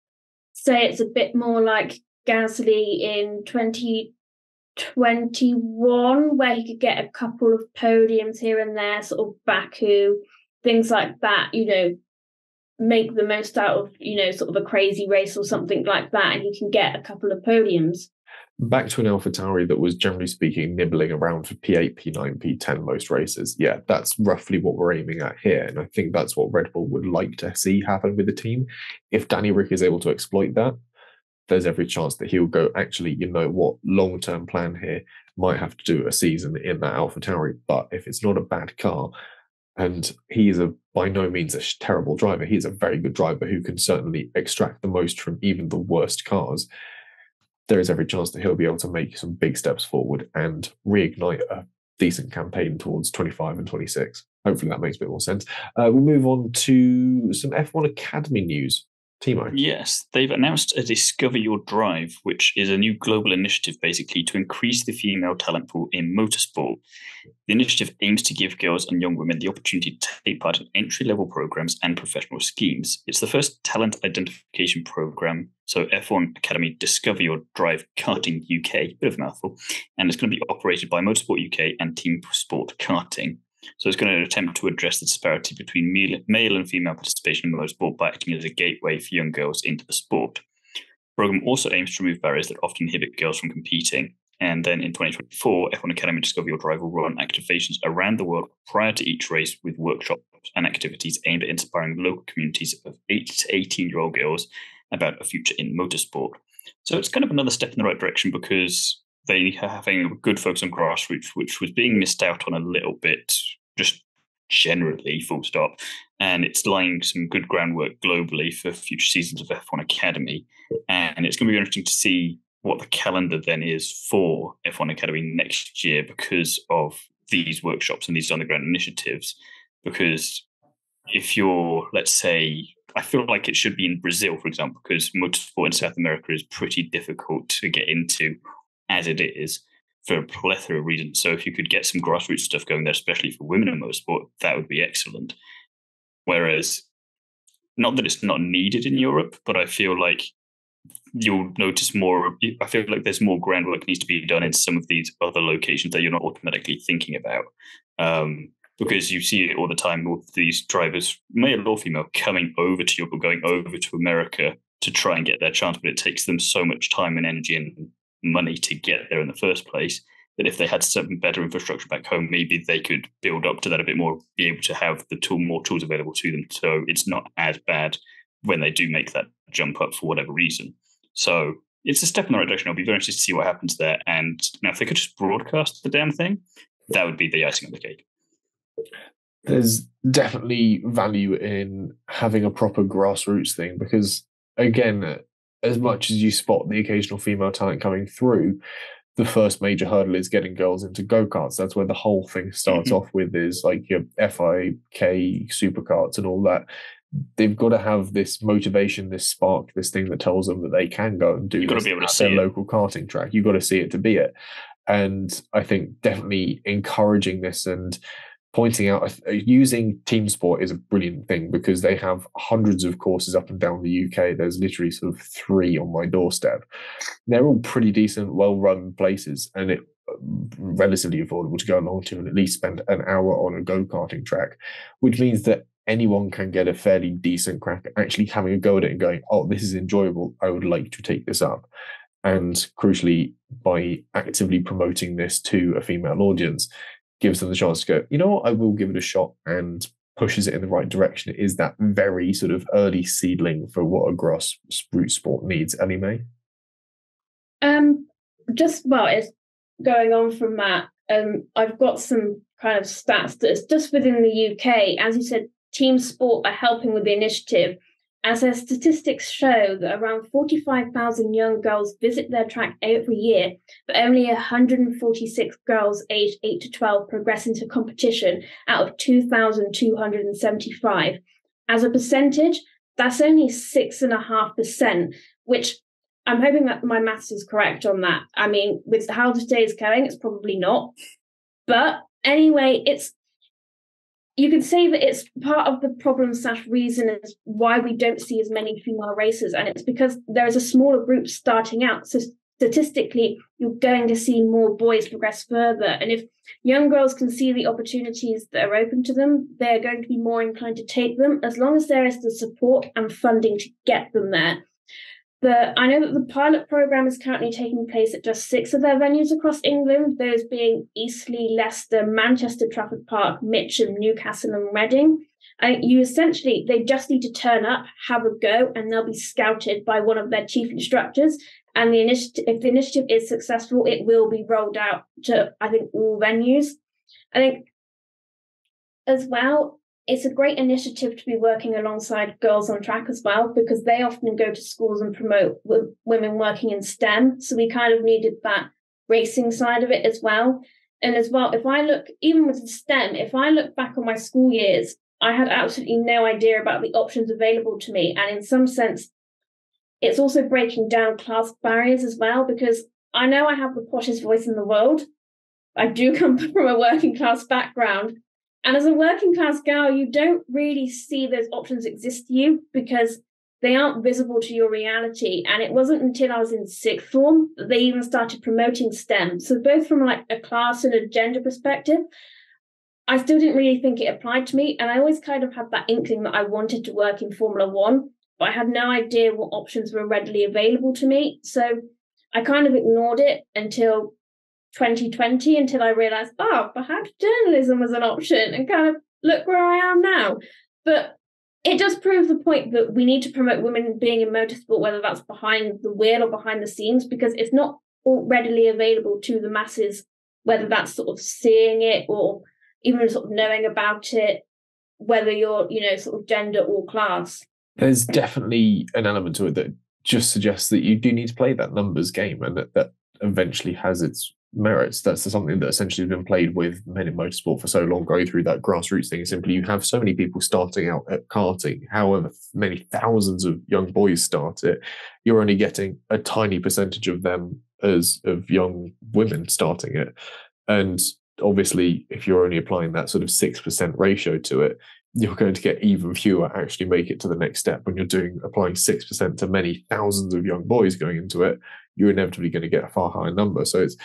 say it's a bit more like Gasly in 2021, where he could get a couple of podiums here and there, sort of Baku, things like that, you know, make the most out of, you know, sort of a crazy race or something like that, and you can get a couple of podiums. Back to an AlphaTauri that was generally speaking nibbling around for P8, P9, P10 most races. Yeah, that's roughly what we're aiming at here. And I think that's what Red Bull would like to see happen with the team. If Danny Ric is able to exploit that, there's every chance that he'll go, actually, you know what, long term plan here might have to do a season in that AlphaTauri. But if it's not a bad car, and he is a by no means a terrible driver, he's a very good driver who can certainly extract the most from even the worst cars. There is every chance that he'll be able to make some big steps forward and reignite a decent campaign towards 25 and 26. Hopefully that makes a bit more sense. Uh, we'll move on to some F1 Academy news. Thiemo. Yes, they've announced a Discover Your Drive, which is a new global initiative basically to increase the female talent pool in motorsport. The initiative aims to give girls and young women the opportunity to take part in entry level programs and professional schemes. It's the first talent identification program. So, F1 Academy Discover Your Drive Karting UK, bit of a mouthful, and it's going to be operated by Motorsport UK and Team Sport Karting. So it's going to attempt to address the disparity between male, male and female participation in motorsport by acting as a gateway for young girls into the sport. The program also aims to remove barriers that often inhibit girls from competing. And then in 2024, F1 Academy Discover Your Drive will run activations around the world prior to each race with workshops and activities aimed at inspiring local communities of 8 to 18 year old girls about a future in motorsport. So it's kind of another step in the right direction because they are having good focus on grassroots, which was being missed out on a little bit, just generally, full stop. And it's laying some good groundwork globally for future seasons of F1 Academy. And it's going to be interesting to see what the calendar then is for F1 Academy next year because of these workshops and these underground initiatives. Because if you're, let's say, I feel like it should be in Brazil, for example, because motorsport in South America is pretty difficult to get into as it is for a plethora of reasons. So if you could get some grassroots stuff going there, especially for women in motorsport, that would be excellent. Whereas not that it's not needed in Europe, but I feel like you'll notice more. I feel like there's more groundwork needs to be done in some of these other locations that you're not automatically thinking about. Um, because you see it all the time with these drivers, male or female, coming over to Europe or going over to America to try and get their chance, but it takes them so much time and energy and money to get there in the first place that if they had some better infrastructure back home, maybe they could build up to that a bit more, be able to have the tool more tools available to them. So it's not as bad when they do make that jump up for whatever reason. So it's a step in the right direction. I'll be very interested to see what happens there. And now, if they could just broadcast the damn thing, that would be the icing on the cake. There's definitely value in having a proper grassroots thing because, again, as much as you spot the occasional female talent coming through, the first major hurdle is getting girls into go karts. That's where the whole thing starts mm-hmm. off with is like your FIK super supercarts and all that they've got to have this motivation, this spark, this thing that tells them that they can go and do You've got to be able to see their it. local karting track. You've got to see it to be it. And I think definitely encouraging this and pointing out uh, using team sport is a brilliant thing because they have hundreds of courses up and down the UK. There's literally sort of three on my doorstep. They're all pretty decent, well run places, and it uh, relatively affordable to go along to and at least spend an hour on a go karting track, which means that anyone can get a fairly decent crack at actually having a go at it and going, oh, this is enjoyable. I would like to take this up. And crucially, by actively promoting this to a female audience, gives them the chance to go, you know what, I will give it a shot and pushes it in the right direction. It is that very sort of early seedling for what a grassroots sport needs. Ellie May? Um, just well, it's going on from that. Um, I've got some kind of stats that's just within the UK. As you said, team sport are helping with the initiative, as their statistics show that around 45,000 young girls visit their track every year, but only 146 girls aged 8 to 12 progress into competition out of 2,275. As a percentage, that's only 6.5%, which I'm hoping that my maths is correct on that. I mean, with how the day is going, it's probably not. But anyway, it's you could say that it's part of the problem slash reason is why we don't see as many female racers and it's because there is a smaller group starting out. So statistically you're going to see more boys progress further and if young girls can see the opportunities that are open to them they're going to be more inclined to take them as long as there is the support and funding to get them there I know that the pilot program is currently taking place at just six of their venues across England, those being Eastleigh, Leicester, Manchester, Trafford Park, Mitcham, Newcastle, and Reading. And you essentially, they just need to turn up, have a go, and they'll be scouted by one of their chief instructors. And the initiative, if the initiative is successful, it will be rolled out to, I think, all venues. I think as well, it's a great initiative to be working alongside Girls on Track as well, because they often go to schools and promote w- women working in STEM. So we kind of needed that racing side of it as well. And as well, if I look, even with STEM, if I look back on my school years, I had absolutely no idea about the options available to me. And in some sense, it's also breaking down class barriers as well, because I know I have the poshest voice in the world. I do come from a working class background, and as a working class girl, you don't really see those options exist to you because they aren't visible to your reality. And it wasn't until I was in sixth form that they even started promoting STEM. So both from like a class and a gender perspective, I still didn't really think it applied to me. And I always kind of had that inkling that I wanted to work in Formula One, but I had no idea what options were readily available to me. So I kind of ignored it until 2020 until I realized, oh, perhaps journalism was an option and kind of look where I am now. But it does prove the point that we need to promote women being in motorsport, whether that's behind the wheel or behind the scenes, because it's not readily available to the masses, whether that's sort of seeing it or even sort of knowing about it, whether you're, you know, sort of gender or class. There's definitely an element to it that just suggests that you do need to play that numbers game and that, that eventually has its merits. That's something that essentially has been played with men in motorsport for so long, going through that grassroots thing. Simply, you have so many people starting out at karting, however many thousands of young boys start it, you're only getting a tiny percentage of them as of young women starting it. And obviously, if you're only applying that sort of 6% ratio to it, you're going to get even fewer actually make it to the next step when you're doing applying 6% to many thousands of young boys going into it you're inevitably going to get a far higher number so it's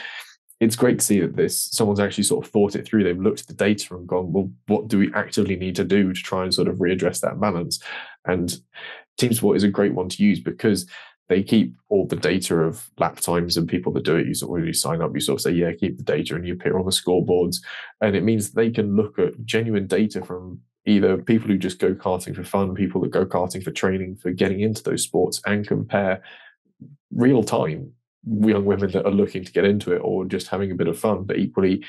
it's great to see that this someone's actually sort of thought it through they've looked at the data and gone well what do we actively need to do to try and sort of readdress that balance and team support is a great one to use because they keep all the data of lap times and people that do it. You sort of when you sign up, you sort of say, yeah, keep the data and you appear on the scoreboards. And it means they can look at genuine data from either people who just go karting for fun, people that go karting for training, for getting into those sports, and compare real time young women that are looking to get into it or just having a bit of fun, but equally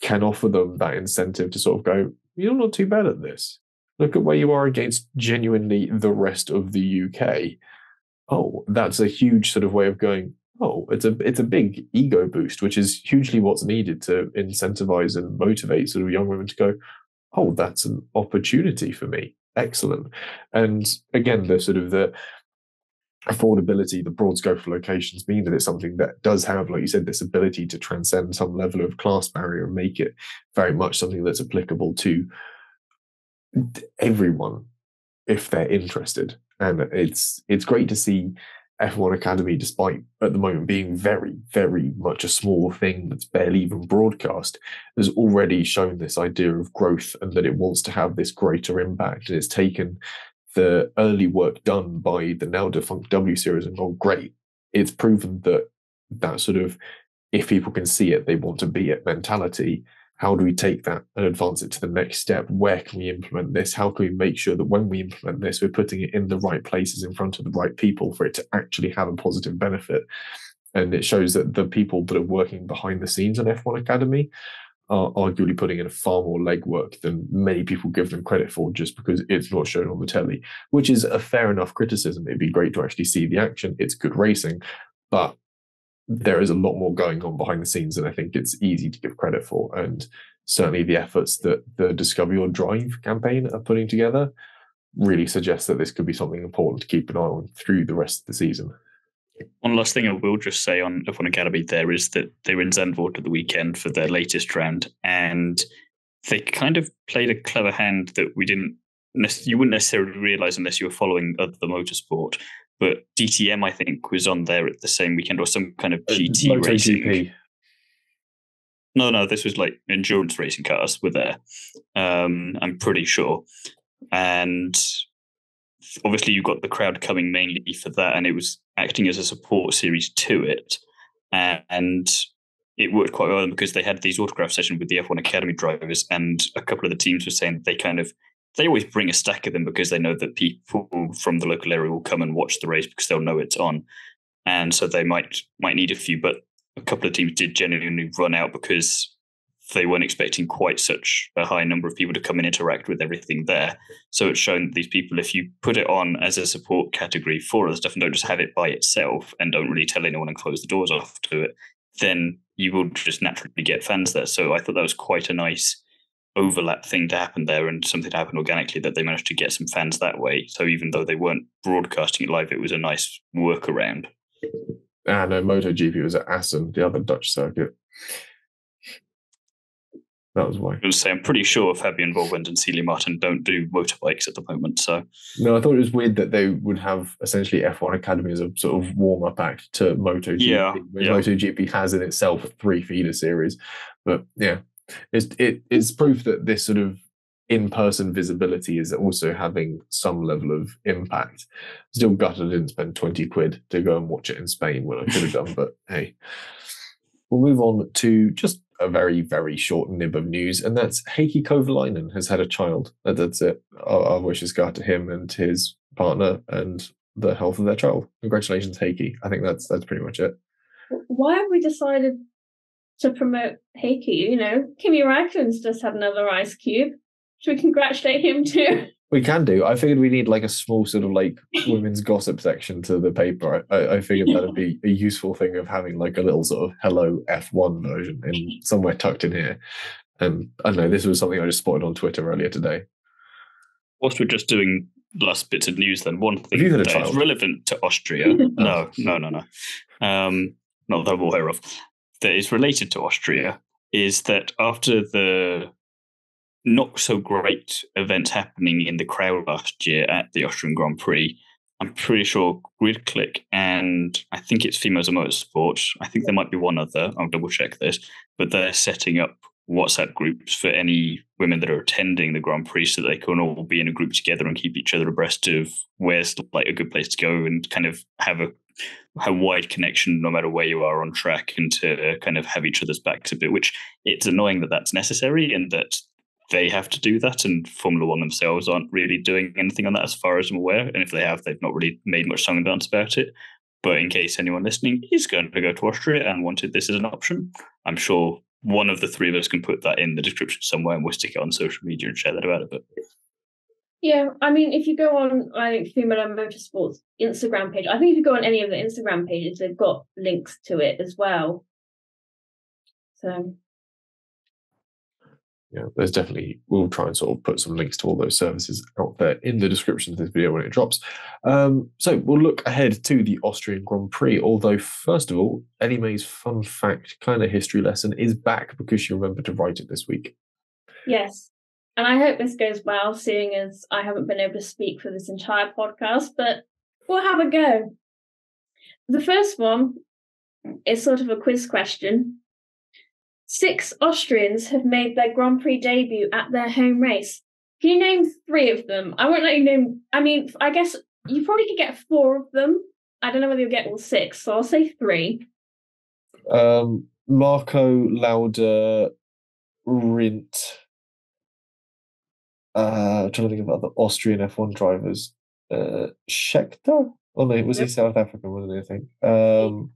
can offer them that incentive to sort of go, you're not too bad at this. Look at where you are against genuinely the rest of the UK. Oh, that's a huge sort of way of going, oh, it's a it's a big ego boost, which is hugely what's needed to incentivize and motivate sort of young women to go, oh, that's an opportunity for me. Excellent. And again, the sort of the affordability, the broad scope of locations mean that it's something that does have, like you said, this ability to transcend some level of class barrier and make it very much something that's applicable to everyone if they're interested. And it's it's great to see F1 Academy, despite at the moment being very, very much a small thing that's barely even broadcast, has already shown this idea of growth and that it wants to have this greater impact. And it's taken the early work done by the now defunct W series and gone, great. It's proven that that sort of, if people can see it, they want to be it mentality how do we take that and advance it to the next step? Where can we implement this? How can we make sure that when we implement this, we're putting it in the right places in front of the right people for it to actually have a positive benefit? And it shows that the people that are working behind the scenes on F1 Academy are arguably putting in a far more legwork than many people give them credit for just because it's not shown on the telly, which is a fair enough criticism. It'd be great to actually see the action. It's good racing, but there is a lot more going on behind the scenes than I think it's easy to give credit for. And certainly the efforts that the Discover Your Drive campaign are putting together really suggest that this could be something important to keep an eye on through the rest of the season. One last thing I will just say on F1 Academy there is that they were in Zandvoort at the weekend for their latest round, and they kind of played a clever hand that we didn't you wouldn't necessarily realize unless you were following other the motorsport but DTM I think was on there at the same weekend or some kind of GT uh, racing. GP. No, no, this was like endurance racing cars were there. Um, I'm pretty sure, and obviously you've got the crowd coming mainly for that, and it was acting as a support series to it, and it worked quite well because they had these autograph sessions with the F1 Academy drivers, and a couple of the teams were saying they kind of they always bring a stack of them because they know that people from the local area will come and watch the race because they'll know it's on, and so they might might need a few. But a couple of teams did genuinely run out because they weren't expecting quite such a high number of people to come and interact with everything there. So it's shown that these people, if you put it on as a support category for other stuff and don't just have it by itself and don't really tell anyone and close the doors off to it, then you will just naturally get fans there. So I thought that was quite a nice overlap thing to happen there and something to happen organically that they managed to get some fans that way. So even though they weren't broadcasting it live, it was a nice workaround. And uh, MotoGP was at Assen, the other Dutch circuit. That was why. I was say, I'm pretty sure Fabienne Wohlwend and Celia Martin don't do motorbikes at the moment. So no, I thought it was weird that they would have essentially F1 Academy as a sort of warm up act to MotoGP. Yeah, yeah. MotoGP has in itself three feeder series, but yeah, it's it, it's proof that this sort of in-person visibility is also having some level of impact. Still gutted I didn't spend 20 quid to go and watch it in Spain when I could have done, but hey. We'll move on to just a very, very short nib of news, and that's Heikki Kovalainen has had a child. Uh, that's it. Our, our wishes go out to him and his partner and the health of their child. Congratulations, Heikki. I think that's that's pretty much it. Why have we decided to promote Heikki. You know, Kimi Räikkönen's just had another ice cube. Should we congratulate him too? We can do. I figured we need like a small sort of like women's gossip section to the paper. I, I figured that'd be a useful thing of having like a little sort of hello F1 version in somewhere tucked in here. And I don't know, this was something I just spotted on Twitter earlier today. Whilst we're just doing last bits of news, then one thing that is relevant to Austria. no, no, no, no. Um, not that I'm aware of that is related to Austria is that after the not so great events happening in the crowd last year at the Austrian Grand Prix. I'm pretty sure Grid Clique and I think it's Females of Motorsport. I think there might be one other. I'll double check this, but they're setting up WhatsApp groups for any women that are attending the Grand Prix so they can all be in a group together and keep each other abreast of where's like a good place to go and kind of have a a wide connection no matter where you are on track and to kind of have each other's backs a bit which it's annoying that that's necessary and that they have to do that and formula one themselves aren't really doing anything on that as far as i'm aware and if they have they've not really made much song and dance about it but in case anyone listening is going to go to austria and wanted this as an option i'm sure one of the three of us can put that in the description somewhere and we'll stick it on social media and share that about it but Yeah, I mean, if you go on, I think Female Motorsports Instagram page, I think if you go on any of the Instagram pages, they've got links to it as well. So yeah, there's definitely we'll try and sort of put some links to all those services out there in the description of this video when it drops. Um, so we'll look ahead to the Austrian Grand Prix. Although first of all, Ellie May's fun fact kind of history lesson is back because she remembered to write it this week. yes, and I hope this goes well, seeing as I haven't been able to speak for this entire podcast, but we'll have a go. The first one is sort of a quiz question. Six Austrians have made their Grand Prix debut at their home race. Can you name three of them? I won't let you name. I mean, I guess you probably could get four of them. I don't know whether you'll get all six, so I'll say three. Um, Marko Lauda, Rindt. Uh, I'm trying to think of other Austrian F1 drivers. Uh, Scheckter? Oh no, was Yep. he South African? Wasn't he? I think. Um,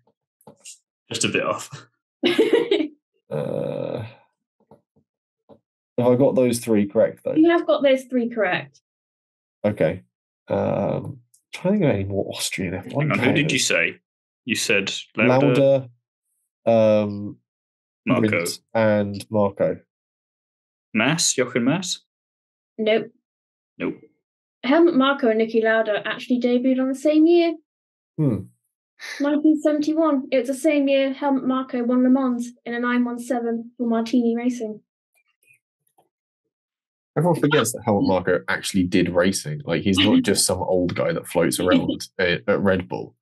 just a bit off uh, have I got those three correct though? you have got those three correct. Okay. Um, trying to think of any more Austrian F1 Hang on, who did you say you said Lauda, Lauda, um, Marko Rindt and Marko. Mass Jochen Mass Nope. nope Helmut Marko and Niki Lauda actually debuted on the same year, Hmm. 1971. It was the same year Helmut Marko won Le Mans in a 917 for Martini Racing. Everyone forgets that Helmut Marko actually did racing. Like he's not just some old guy that floats around at, at Red Bull.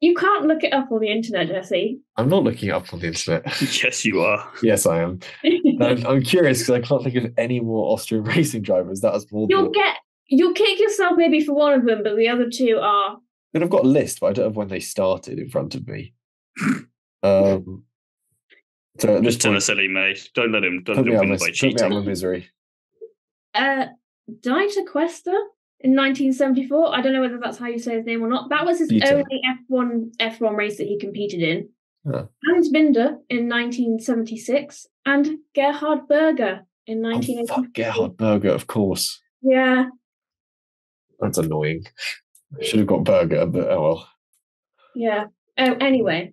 You can't look it up on the internet, Jesse. I'm not looking it up on the internet. yes you are yes, I am. I'm, I'm curious because I can't think of any more Austrian racing drivers. That was more. you'll than- get, you'll kick yourself maybe for one of them, but the other two are. But I've got a list, but I don't have when they started in front of me. Um, so at this just tell us Ellie May don't let him don't put let me, out him of win my, by put me out of my misery. Uh, Dieter Quester in 1974. I don't know whether that's how you say his name or not. That was his Dieter. only F1 F1 race that he competed in. Huh. Hans Binder in 1976 and Gerhard Berger in Oh, 1984. fuck, Gerhard Berger, of course. Yeah, That's annoying. Should have got Berger, but oh well. yeah. Oh, anyway,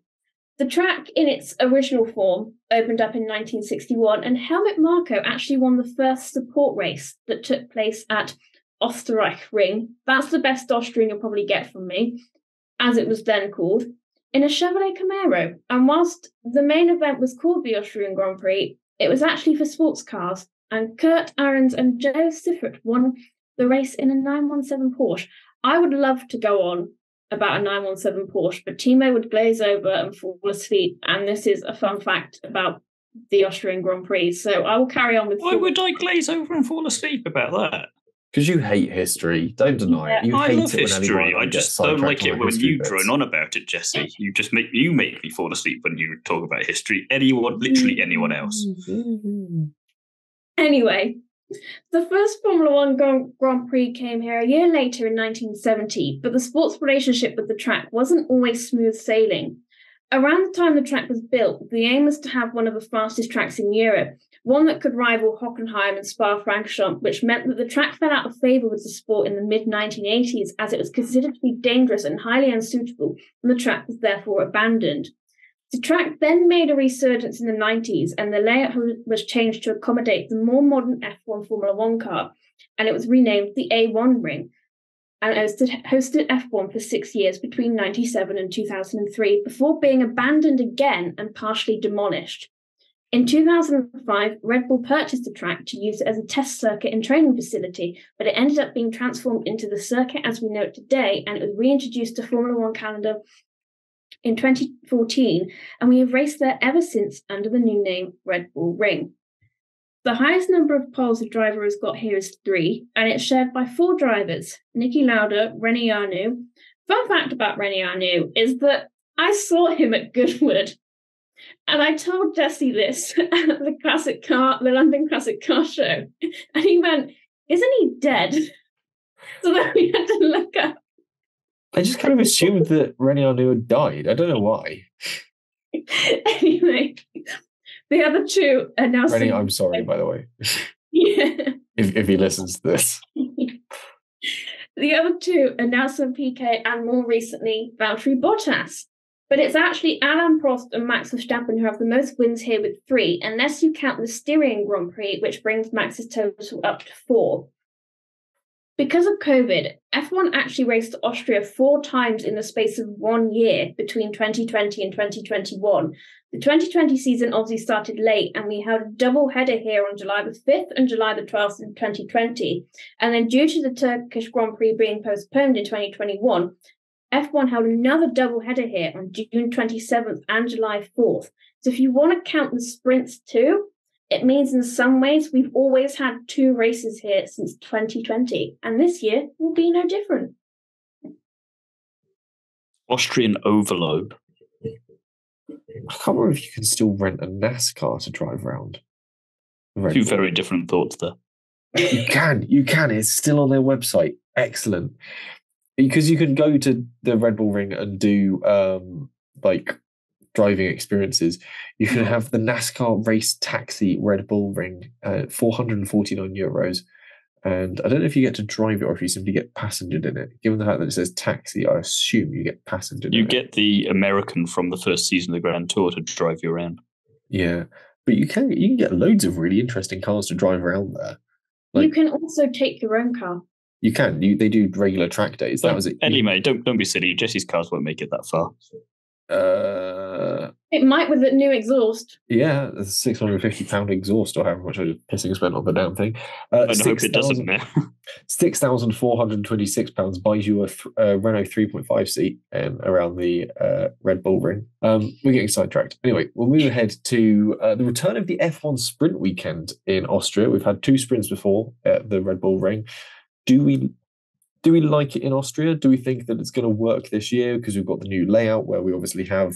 the track in its original form opened up in 1961, and Helmut Marko actually won the first support race that took place at Österreich Ring. That's the best Austrian you'll probably get from me, as it was then called, in a Chevrolet Camaro. And whilst the main event was called the Austrian Grand Prix, it was actually for sports cars, and Kurt Ahrens and Jo Siffert won the race in a 917 Porsche. I would love to go on about a 917 Porsche, but Thiemo would glaze over and fall asleep. And this is a fun fact about the Austrian Grand Prix. So I will carry on with. why would I glaze over and fall asleep about that Because you hate history. Don't deny Yeah, it. You I hate love it history. I just don't like it when you bits. drone on about it, Jesse. You just make you make me fall asleep when you talk about history. Anyone, literally anyone else. Anyway, the first Formula One Grand, Prix came here a year later in 1970, but the sports relationship with the track wasn't always smooth sailing. Around the time the track was built, the aim was to have one of the fastest tracks in Europe, one that could rival Hockenheim and Spa-Francorchamps, which meant that the track fell out of favour with the sport in the mid 1980s as it was considered to be dangerous and highly unsuitable, and the track was therefore abandoned. The track then made a resurgence in the 90s, and the layout was changed to accommodate the more modern F1 Formula One car, and it was renamed the A1 Ring. And hosted, hosted F1 for six years between 97 and 2003 before being abandoned again and partially demolished. In 2005, Red Bull purchased the track to use it as a test circuit and training facility, but it ended up being transformed into the circuit as we know it today, and it was reintroduced to Formula One calendar in 2014, and we have raced there ever since under the new name Red Bull Ring. The highest number of poles a driver has got here is three, and it's shared by four drivers Niki Lauda, Rene Arnoux. Fun fact about Rene Arnoux is that I saw him at Goodwood and I told Jesse this at the classic car, the London Classic Car Show, and he went, "Isn't he dead?" So then we had to look up. I just kind of assumed that Arnoux had died. I don't know why. anyway, the other two are now. I'm sorry, by the way. Yeah. If if he listens to this. the other two are Nelson Piquet and more recently Valtteri Bottas. But it's actually Alain Prost and Max Verstappen who have the most wins here with three, unless you count the Styrian Grand Prix, which brings Max's total up to four. Because of COVID, F1 actually raced Austria four times in the space of one year between 2020 and 2021. The 2020 season obviously started late, and we had a double header here on July the 5th and July the 12th in 2020. And then, due to the Turkish Grand Prix being postponed in 2021, F1 held another double header here on June 27th and July 4th. So if you want to count the sprints too, it means in some ways we've always had two races here since 2020, and this year will be no different. Austrian overload. I can't remember if you can still rent a NASCAR to drive around. Red Two Bull. very different thoughts there. You can, you can. It's still on their website. Excellent. Because you can go to the Red Bull Ring and do um like driving experiences. You can mm. have the NASCAR race taxi Red Bull Ring at 449 euros. And I don't know if you get to drive it or if you simply get passengered in it. Given the fact that it says taxi, I assume you get passengered You in it. get the American from the first season of the Grand Tour to drive you around. Yeah. But you can you can get loads of really interesting cars to drive around there. you can also take your own car. You can. You, they do regular track days. That was it. Anyway, mate, don't don't be silly. Jesse's cars won't make it that far. Uh, It might with the new exhaust. yeah, the six hundred fifty pound exhaust or however much I was pissing spent on the damn thing. Uh, I hope it doesn't now. Six thousand four hundred twenty-six pounds buys you a th- uh, Renault three point five seat um, around the uh, Red Bull Ring. Um, we're getting sidetracked. Anyway, we'll move ahead to uh, the return of the F one Sprint weekend in Austria. We've had two sprints before at the Red Bull Ring. Do we do we like it in Austria? Do we think that it's going to work this year because we've got the new layout where we obviously have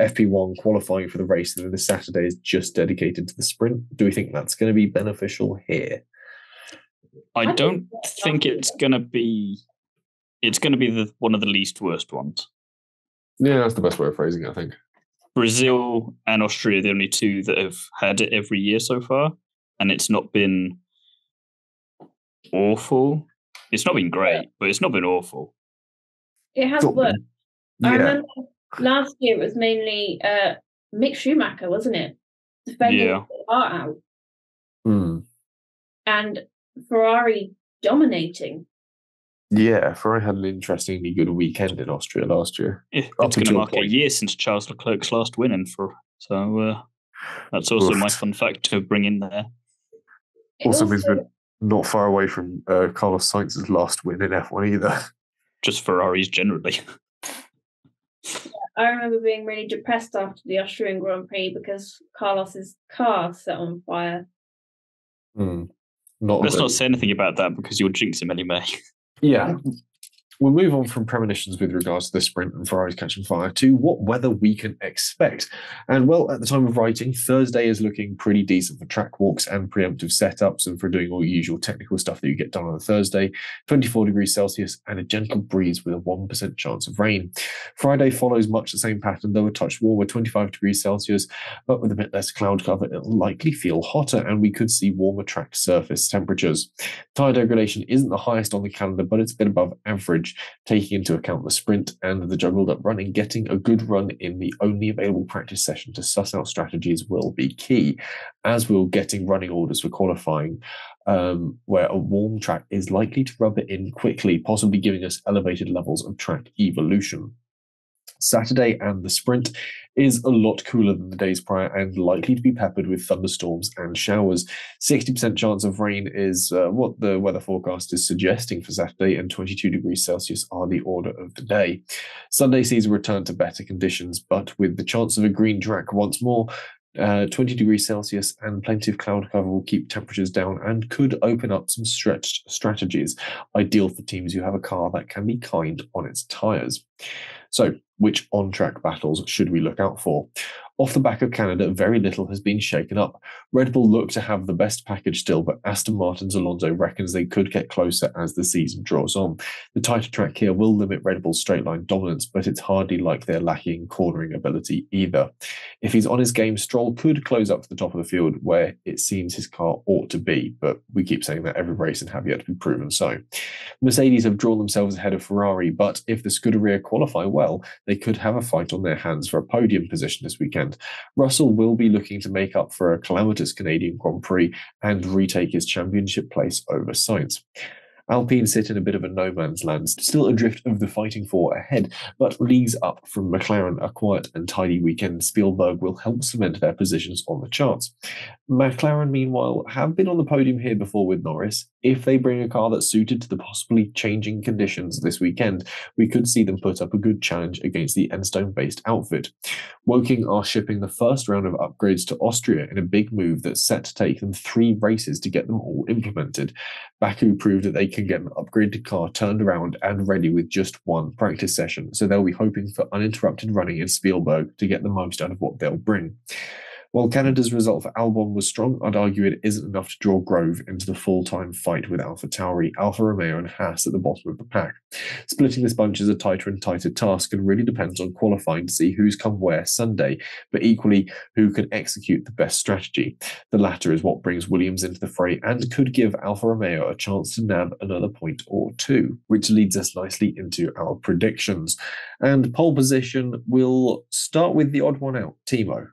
FP1 qualifying for the race and then the Saturday is just dedicated to the sprint? Do we think that's going to be beneficial here? I don't think it's gonna be. It's gonna be the one of the least worst ones. Yeah, that's the best way of phrasing it, I think. Brazil and Austria are the only two that have had it every year so far, and it's not been awful. It's not been great, but it's not been awful. It has Thought- worked. I Yeah, remember last year it was mainly uh, Mick Schumacher, wasn't it? Defending Yeah. the heart out Hmm. and Ferrari dominating. yeah. Ferrari had an interestingly good weekend in Austria last year. Yeah, It's going to until a mark a year since Charles Leclerc's last win in for. So uh, that's also my fun fact to bring in there. It Also means we're not far away from uh, Carlos Sainz's last win in F1 either. Just Ferraris generally. I remember being really depressed after the Austrian Grand Prix because Carlos's car set on fire. Hmm. Not Let's that- not say anything about that because you'll jinx him anyway. Yeah. We'll move on from premonitions with regards to the sprint and Ferrari's catching fire to what weather we can expect. And well, at the time of writing, Thursday is looking pretty decent for track walks and preemptive setups and for doing all the usual technical stuff that you get done on a Thursday. 24 degrees Celsius and a gentle breeze with a 1% chance of rain. Friday follows much the same pattern, though a touch warmer, 25 degrees Celsius, but with a bit less cloud cover, it'll likely feel hotter and we could see warmer track surface temperatures. Tire degradation isn't the highest on the calendar, but it's a bit above average, taking into account the sprint and the juggled up running. Getting a good run in the only available practice session to suss out strategies will be key, as will getting running orders for qualifying, um, where a warm track is likely to rub it in quickly, possibly giving us elevated levels of track evolution. Saturday and the sprint is a lot cooler than the days prior and likely to be peppered with thunderstorms and showers. 60% chance of rain is uh, what the weather forecast is suggesting for Saturday, and 22 degrees Celsius are the order of the day. Sunday sees a return to better conditions, but with the chance of a green track once more, uh, 20 degrees Celsius and plenty of cloud cover will keep temperatures down and could open up some stretched strategies, ideal for teams who have a car that can be kind on its tyres. So, which on track battles should we look out for? Off the back of Canada, very little has been shaken up. Red Bull look to have the best package still, but Aston Martin's Alonso reckons they could get closer as the season draws on. The tighter track here will limit Red Bull's straight line dominance, but it's hardly like they're lacking cornering ability either. If he's on his game, Stroll could close up to the top of the field where it seems his car ought to be, but we keep saying that every race and have yet to be proven so. Mercedes have drawn themselves ahead of Ferrari, but if the Scuderia qualify well, they could have a fight on their hands for a podium position this weekend. Russell will be looking to make up for a calamitous Canadian Grand Prix and retake his championship place over Sainz. Alpine sit in a bit of a no man's land, still adrift of the fighting four ahead, but leagues up from McLaren. A quiet and tidy weekend, Spielberg will help cement their positions on the charts. McLaren, meanwhile, have been on the podium here before with Norris. If they bring a car that's suited to the possibly changing conditions this weekend, we could see them put up a good challenge against the Enstone based outfit. Woking are shipping the first round of upgrades to Austria in a big move that's set to take them three races to get them all implemented. Baku proved that they can get an upgraded car turned around and ready with just one practice session, so they'll be hoping for uninterrupted running in Spielberg to get the most out of what they'll bring. While Canada's result for Albon was strong, I'd argue it isn't enough to draw Grove into the full time fight with Alpha Tauri, Alfa Romeo, and Haas at the bottom of the pack. Splitting this bunch is a tighter and tighter task and really depends on qualifying to see who's come where Sunday, but equally who can execute the best strategy. The latter is what brings Williams into the fray and could give Alfa Romeo a chance to nab another point or two, which leads us nicely into our predictions. And pole position, we'll start with the odd one out, Thiemo.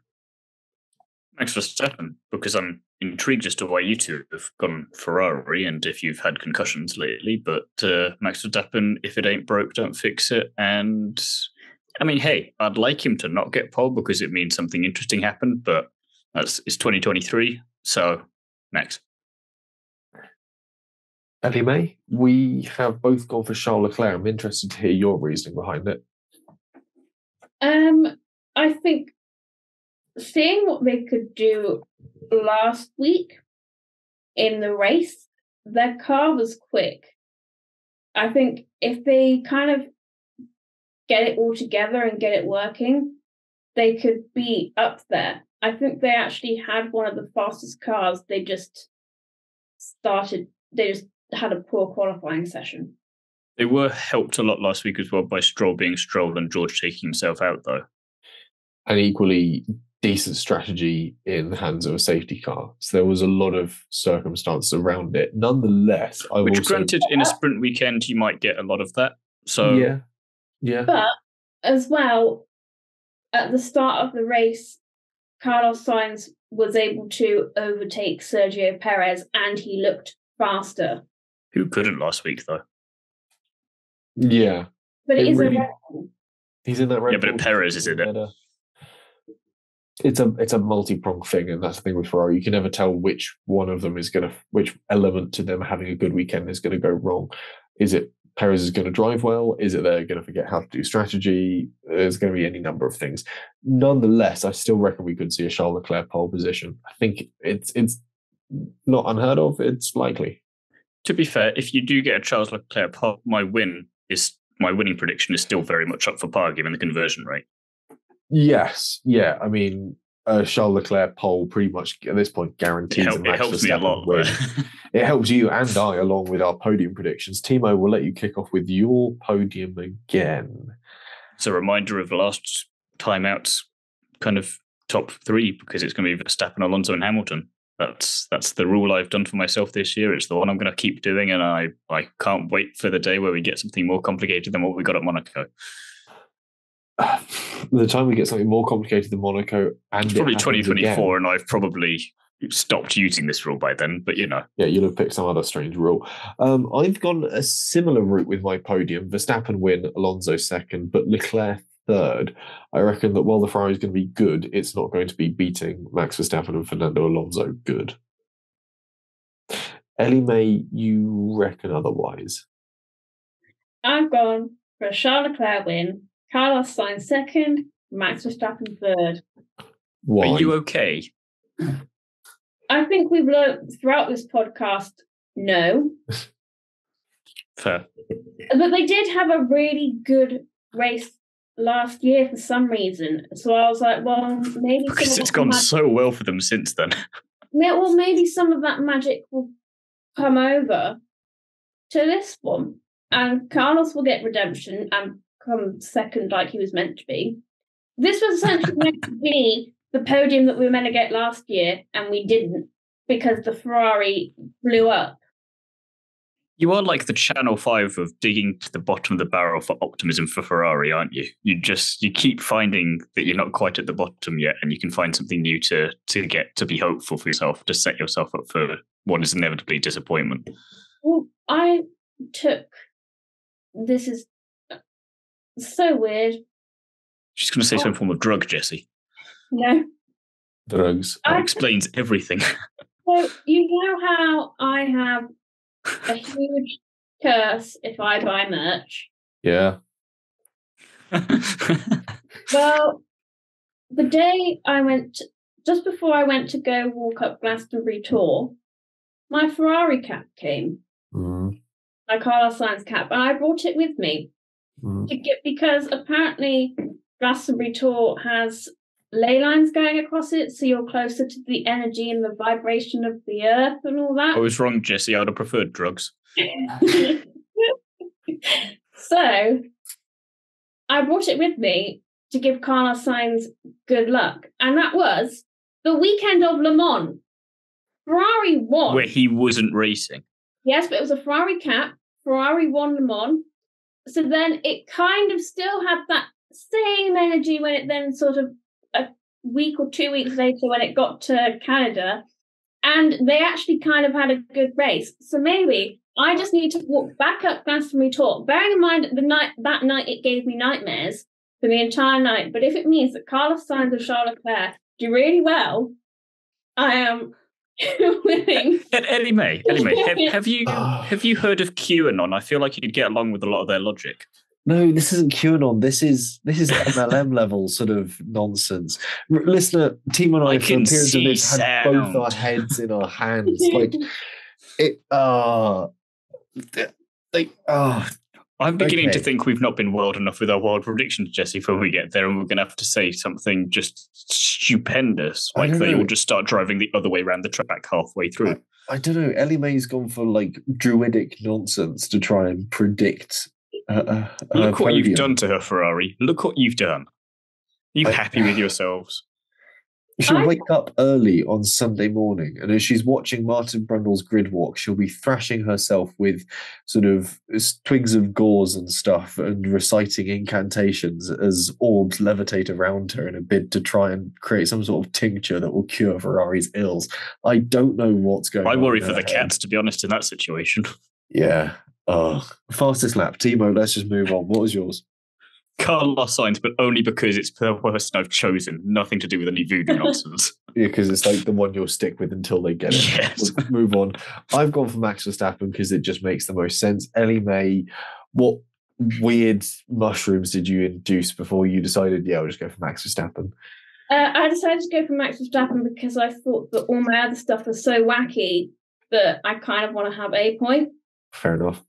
Max Verstappen, because I'm intrigued as to why you two have gone Ferrari and if you've had concussions lately. But uh, Max Verstappen, if it ain't broke, don't fix it. And I mean, hey, I'd like him to not get pole because it means something interesting happened. But that's it's 2023, so Max. Ellie May, we have both gone for Charles Leclerc. I'm interested to hear your reasoning behind it. Um, I think seeing what they could do last week in the race, their car was quick. I think if they kind of get it all together and get it working, they could be up there. I think they actually had one of the fastest cars. They just started, they just had a poor qualifying session. They were helped a lot last week as well by Stroll being Stroll and George taking himself out, though. And equally, decent strategy in the hands of a safety car. So there was a lot of circumstances around it. Nonetheless, I which also, granted in a sprint weekend you might get a lot of that. So yeah, yeah. But as well, at the start of the race, Carlos Sainz was able to overtake Sergio Perez, and he looked faster. Who couldn't last week though? Yeah, but it, it is really, a He's in that Red Yeah, but Perez is in it. It's a it's a multi pronged thing, and that's the thing with Ferrari. You can never tell which one of them is going to, which element to them having a good weekend is going to go wrong. Is it Perez is going to drive well? Is it they're going to forget how to do strategy? There's going to be any number of things. Nonetheless, I still reckon we could see a Charles Leclerc pole position. I think it's it's not unheard of. It's likely. To be fair, if you do get a Charles Leclerc pole, my win is my winning prediction is still very much up for par given the conversion rate. Yes, yeah. I mean, uh, Charles Leclerc pole pretty much at this point guarantees. It, help, it helps me a lot. it helps you and I along with our podium predictions. Thiemo, we'll let you kick off with your podium again. It's a reminder of last time out's kind of top three because it's going to be Verstappen, Alonso, and Hamilton. That's that's the rule I've done for myself this year. It's the one I'm going to keep doing, and I I can't wait for the day where we get something more complicated than what we got at Monaco. the time we get something more complicated than Monaco, and it's probably 2024, and I've probably stopped using this rule by then. But you know, yeah, you'll have picked some other strange rule. Um, I've gone a similar route with my podium: Verstappen win, Alonso second, but Leclerc third, I reckon that while the Ferrari is going to be good, it's not going to be beating Max Verstappen and Fernando Alonso good. Ellie May, you reckon otherwise? I've gone for a Charles Leclerc win, Carlos Sainz second, Max Verstappen third. Why? Are you okay? I think we've learned throughout this podcast no, Fair. but they did have a really good race last year for some reason. So I was like, well, maybe some Because of it's that gone mag- so well for them since then. May- well, maybe some of that magic will come over to this one, and Carlos will get redemption and come second like he was meant to be. This was essentially meant to be the podium that we were meant to get last year, and we didn't because the Ferrari blew up. You are like the Channel Five of digging to the bottom of the barrel for optimism for Ferrari, aren't you? You just you keep finding that you're not quite at the bottom yet, and you can find something new to to get to be hopeful for yourself, to set yourself up for what is inevitably disappointment. Well, I took this is so weird. She's going to say some form of drug, Jesse. No, Drugs. That I- explains everything. so you know how I have a huge curse if I buy merch. Yeah. Well, the day I went, just before I went to go walk up Glastonbury Tor, my Ferrari cap came, Mm, my Carlos Sainz cap, and I brought it with me mm. to get because apparently Glastonbury Tor has ley lines going across it, so you're closer to the energy and the vibration of the earth and all that. I was wrong, Jesse. I'd have preferred drugs. so I brought it with me to give Carlos Sainz good luck, and that was the weekend of Le Mans. Ferrari won. Where he wasn't racing. Yes, but it was a Ferrari cap. Ferrari won Le Mans. So then it kind of still had that same energy when it then sort of a week or two weeks later when it got to Canada. And they actually kind of had a good race. So maybe I just need to walk back up Glastonbury Tor, bearing in mind the night that night it gave me nightmares for the entire night. But if it means that Carlos Sainz and Charles Leclerc do really well, I am willing. Ed- Ellie May, Ellie May, have, have you Ah. have you heard of QAnon? I feel like you'd get along with a lot of their logic. No, this isn't QAnon. This is this is MLM level sort of nonsense. R- listener, team and I, I for can periods of this, see had both our heads in our hands. Like it. Uh, like uh, I'm beginning to think we've not been wild enough with our wild predictions, Jesse, before we get there, and we're going to have to say something just stupendous, like they will just start driving the other way around the track halfway through. I don't know. Ellie May's gone for like druidic nonsense to try and predict. Uh, uh, Look what you've done to her, Ferrari. Look what you've done. Are you I- happy with yourselves? She'll I- wake up early on Sunday morning, and as she's watching Martin Brundle's grid walk, she'll be thrashing herself with sort of twigs of gorse and stuff and reciting incantations as orbs levitate around her in a bid to try and create some sort of tincture that will cure Ferrari's ills. I don't know what's going on. I worry for the head. cats, to be honest, in that situation. Yeah. Oh, fastest lap. Thiemo, let's just move on. What was yours? Carlos Sainz, but only because it's the person I've chosen, nothing to do with any voodoo nonsense. Yeah, because it's like the one you'll stick with until they get it. Yes. We'll move on. I've gone for Max Verstappen because it just makes the most sense. Ellie May, what weird mushrooms did you induce before you decided, yeah, I'll just go for Max Verstappen? Uh, I decided to go for Max Verstappen because I thought that all my other stuff was so wacky that I kind of want to have a point. Fair enough.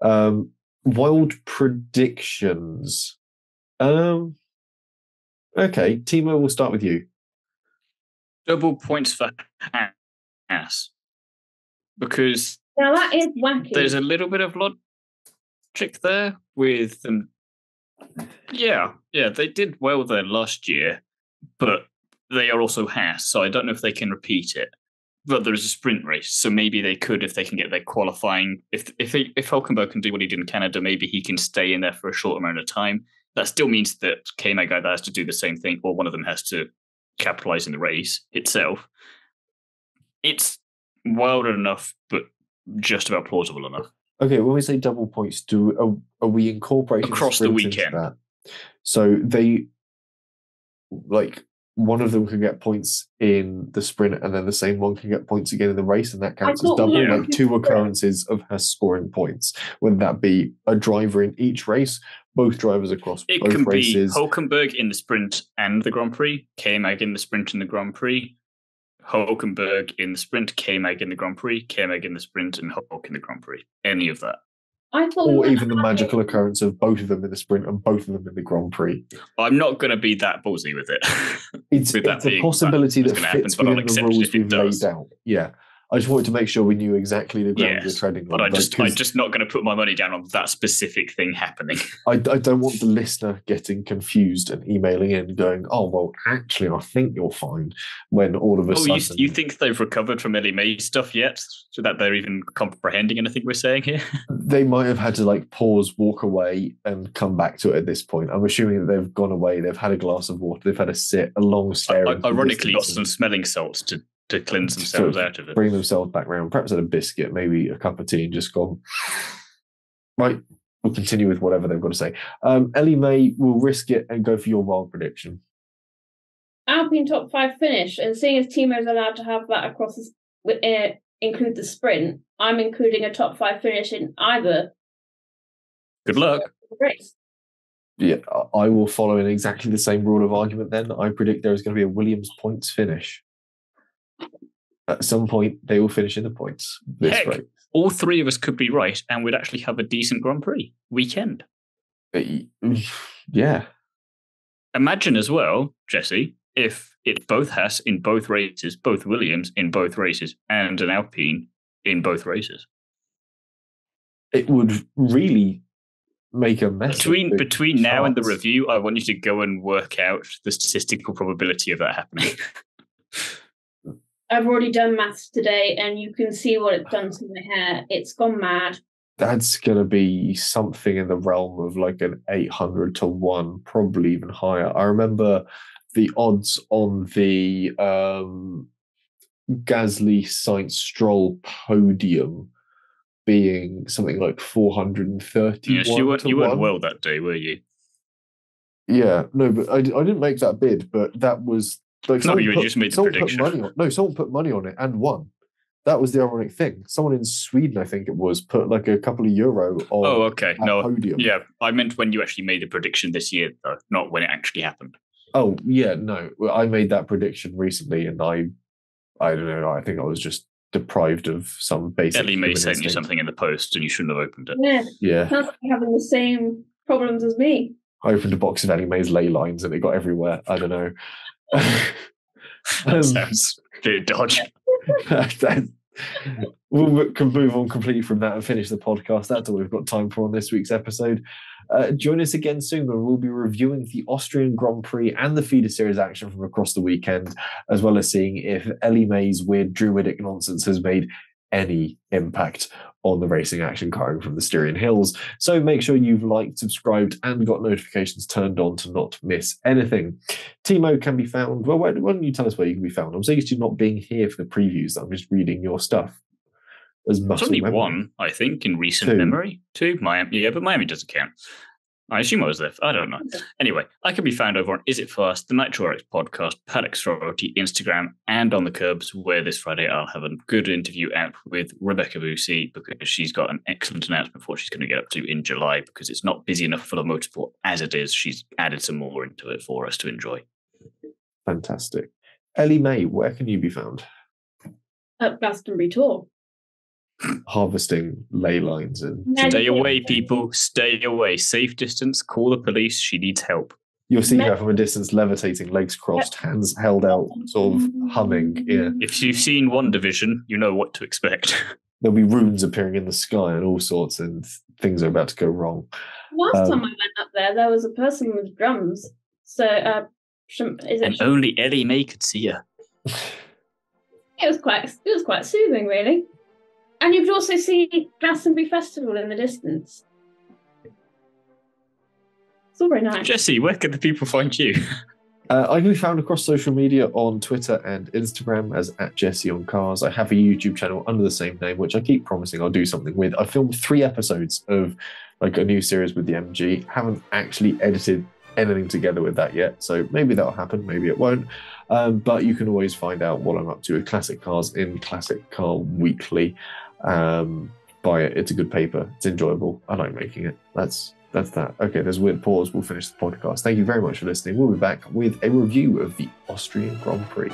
Um, wild predictions. Um, okay, Thiemo, we'll start with you. Double points for Haas. Because Now that is wacky. there's a little bit of logic there with them. Yeah, yeah, they did well there last year, but they are also Haas, so I don't know if they can repeat it. But there is a sprint race, so maybe they could if they can get their qualifying. If if they, if Hulkenberg can do what he did in Canada, maybe he can stay in there for a short amount of time. That still means that K-Mag either has to do the same thing, or one of them has to capitalize in the race itself. It's wild enough, but just about plausible enough. Okay, when we say double points, do are, are we incorporating Across the weekend. So they like one of them can get points in the sprint and then the same one can get points again in the race and that counts as thought double one like two occurrences of her scoring points whether that be a driver in each race both drivers across It both can races be Hulkenberg in the sprint and the Grand Prix, K-Mag in the sprint and the Grand Prix, Hulkenberg in the sprint, K-Mag in the Grand Prix, K-Mag in the sprint, and Hulk in the Grand Prix. Any of that. I thought or even the having- magical occurrence of both of them in the sprint and both of them in the Grand Prix. I'm not going to be that ballsy with it. It's, With that it's a possibility that's that gonna happen, fits but I'll within the it rules if it we've laid out. Yeah. I just wanted to make sure we knew exactly the ground Yes, we're treading but on. I just, I'm just not going to put my money down on that specific thing happening. I, I don't want the listener getting confused and emailing in going, oh, well, actually, I think you're fine. When all of a Oh, you, sudden. you think they've recovered from Ellie May's stuff yet? So that they're even comprehending anything we're saying here? they might have had to like pause, walk away, and come back to it at this point. I'm assuming that they've gone away, they've had a glass of water, they've had a sit, a long stare. I- ironically, got some smelling salts to, to cleanse themselves sort out of it. Bring themselves back round, perhaps had a biscuit, maybe a cup of tea, and just gone. Right, we'll continue with whatever they've got to say. Um, Ellie May will risk it and go for your wild prediction. Alpine top five finish, and seeing as Thiemo's allowed to have that across, the, s- with, uh, include the sprint, I'm including a top five finish in either Good luck. race. Yeah, I- I will follow in exactly the same rule of argument then. I predict there is going to be a Williams points finish. At some point, they will finish in the points this Heck. race. All three of us could be right, and we'd actually have a decent Grand Prix weekend. Uh, Yeah. Imagine as well, Jesse, if it both has in both races, both Williams in both races, and an Alpine in both races. It would really make a mess. Between between now and the review, I want you to go and work out the statistical probability of that happening. I've already done maths today, and you can see what it's done to my hair. It's gone mad. That's going to be something in the realm of like an 800 to 1, probably even higher. I remember the odds on the um, Gasly Sainz Stroll podium being something like 430. yes, you weren't to you weren't 1. well that day, were you? Yeah, no, but I, I didn't make that bid, but that was like No, someone you put, just made the someone prediction. Put money on, no, someone put money on it and won. That was the ironic thing. Someone in Sweden, I think it was, put like a couple of euro on Oh, okay. No, podium. yeah, I meant when you actually made the prediction this year, though, not when it actually happened. Oh yeah, no. I made that prediction recently, and I, I don't know. I think I was just deprived of some basic. Ellie May human sent you something in the post, and you shouldn't have opened it. Yeah, Yeah, sounds like having the same problems as me. I opened a box of Ellie May's ley lines, and it got everywhere. I don't know. Um, sounds bit dodge. we can move on completely from that and finish the podcast. That's all we've got time for on this week's episode. Uh, join us again soon when we'll be reviewing the Austrian Grand Prix and the feeder series action from across the weekend, as well as seeing if Ellie May's weird druidic nonsense has made any impact on the racing action coming from the Styrian Hills. So make sure you've liked, subscribed, and got notifications turned on to not miss anything. Thiemo can be found. Well, why, don't you tell us where you can be found? I'm so used to not being here for the previews I'm just reading your stuff. As There's only one, I think, in recent Two. memory. Two, Miami. Yeah, but Miami doesn't count. I assume I was there. I don't know. Anyway, I can be found over on Is It Fast, the Nitro RX podcast, Paddock Sorority, Instagram, and on the Kerbs, where this Friday I'll have a good interview out with Rebecca Busi because she's got an excellent announcement for what she's going to get up to in July because it's not busy enough for the motorsport as it is. She's added some more into it for us to enjoy. Fantastic. Ellie May, where can you be found? At Glastonbury Tor. Harvesting ley lines and Stay away, people. Stay away. Safe distance. Call the police. She needs help. you'll see her from a distance, levitating, legs crossed, hands held out, sort of humming. Yeah, If you've seen WandaVision, you know what to expect. there'll be runes appearing in the sky and all sorts, and things are about to go wrong. Last Um, time I went up there, there was a person with drums. So, uh, is it? and only Ellie May could see her. It was quite. It was quite soothing, really. And you could also see Glastonbury Festival in the distance. It's all very nice. Jesse, where can the people find you? Uh, I can be found across social media on Twitter and Instagram as at Jesse on Cars. I have a YouTube channel under the same name, which I keep promising I'll do something with. I filmed three episodes of like a new series with the MG. Haven't actually edited anything together with that yet. So maybe that'll happen, maybe it won't. Um, but you can always find out what I'm up to with Classic Cars in Classic Car Weekly. Um, buy it. It's a good paper. It's enjoyable. I like making it. That's that's that. Okay, there's a weird pause. We'll finish the podcast. Thank you very much for listening. We'll be back with a review of the Austrian Grand Prix.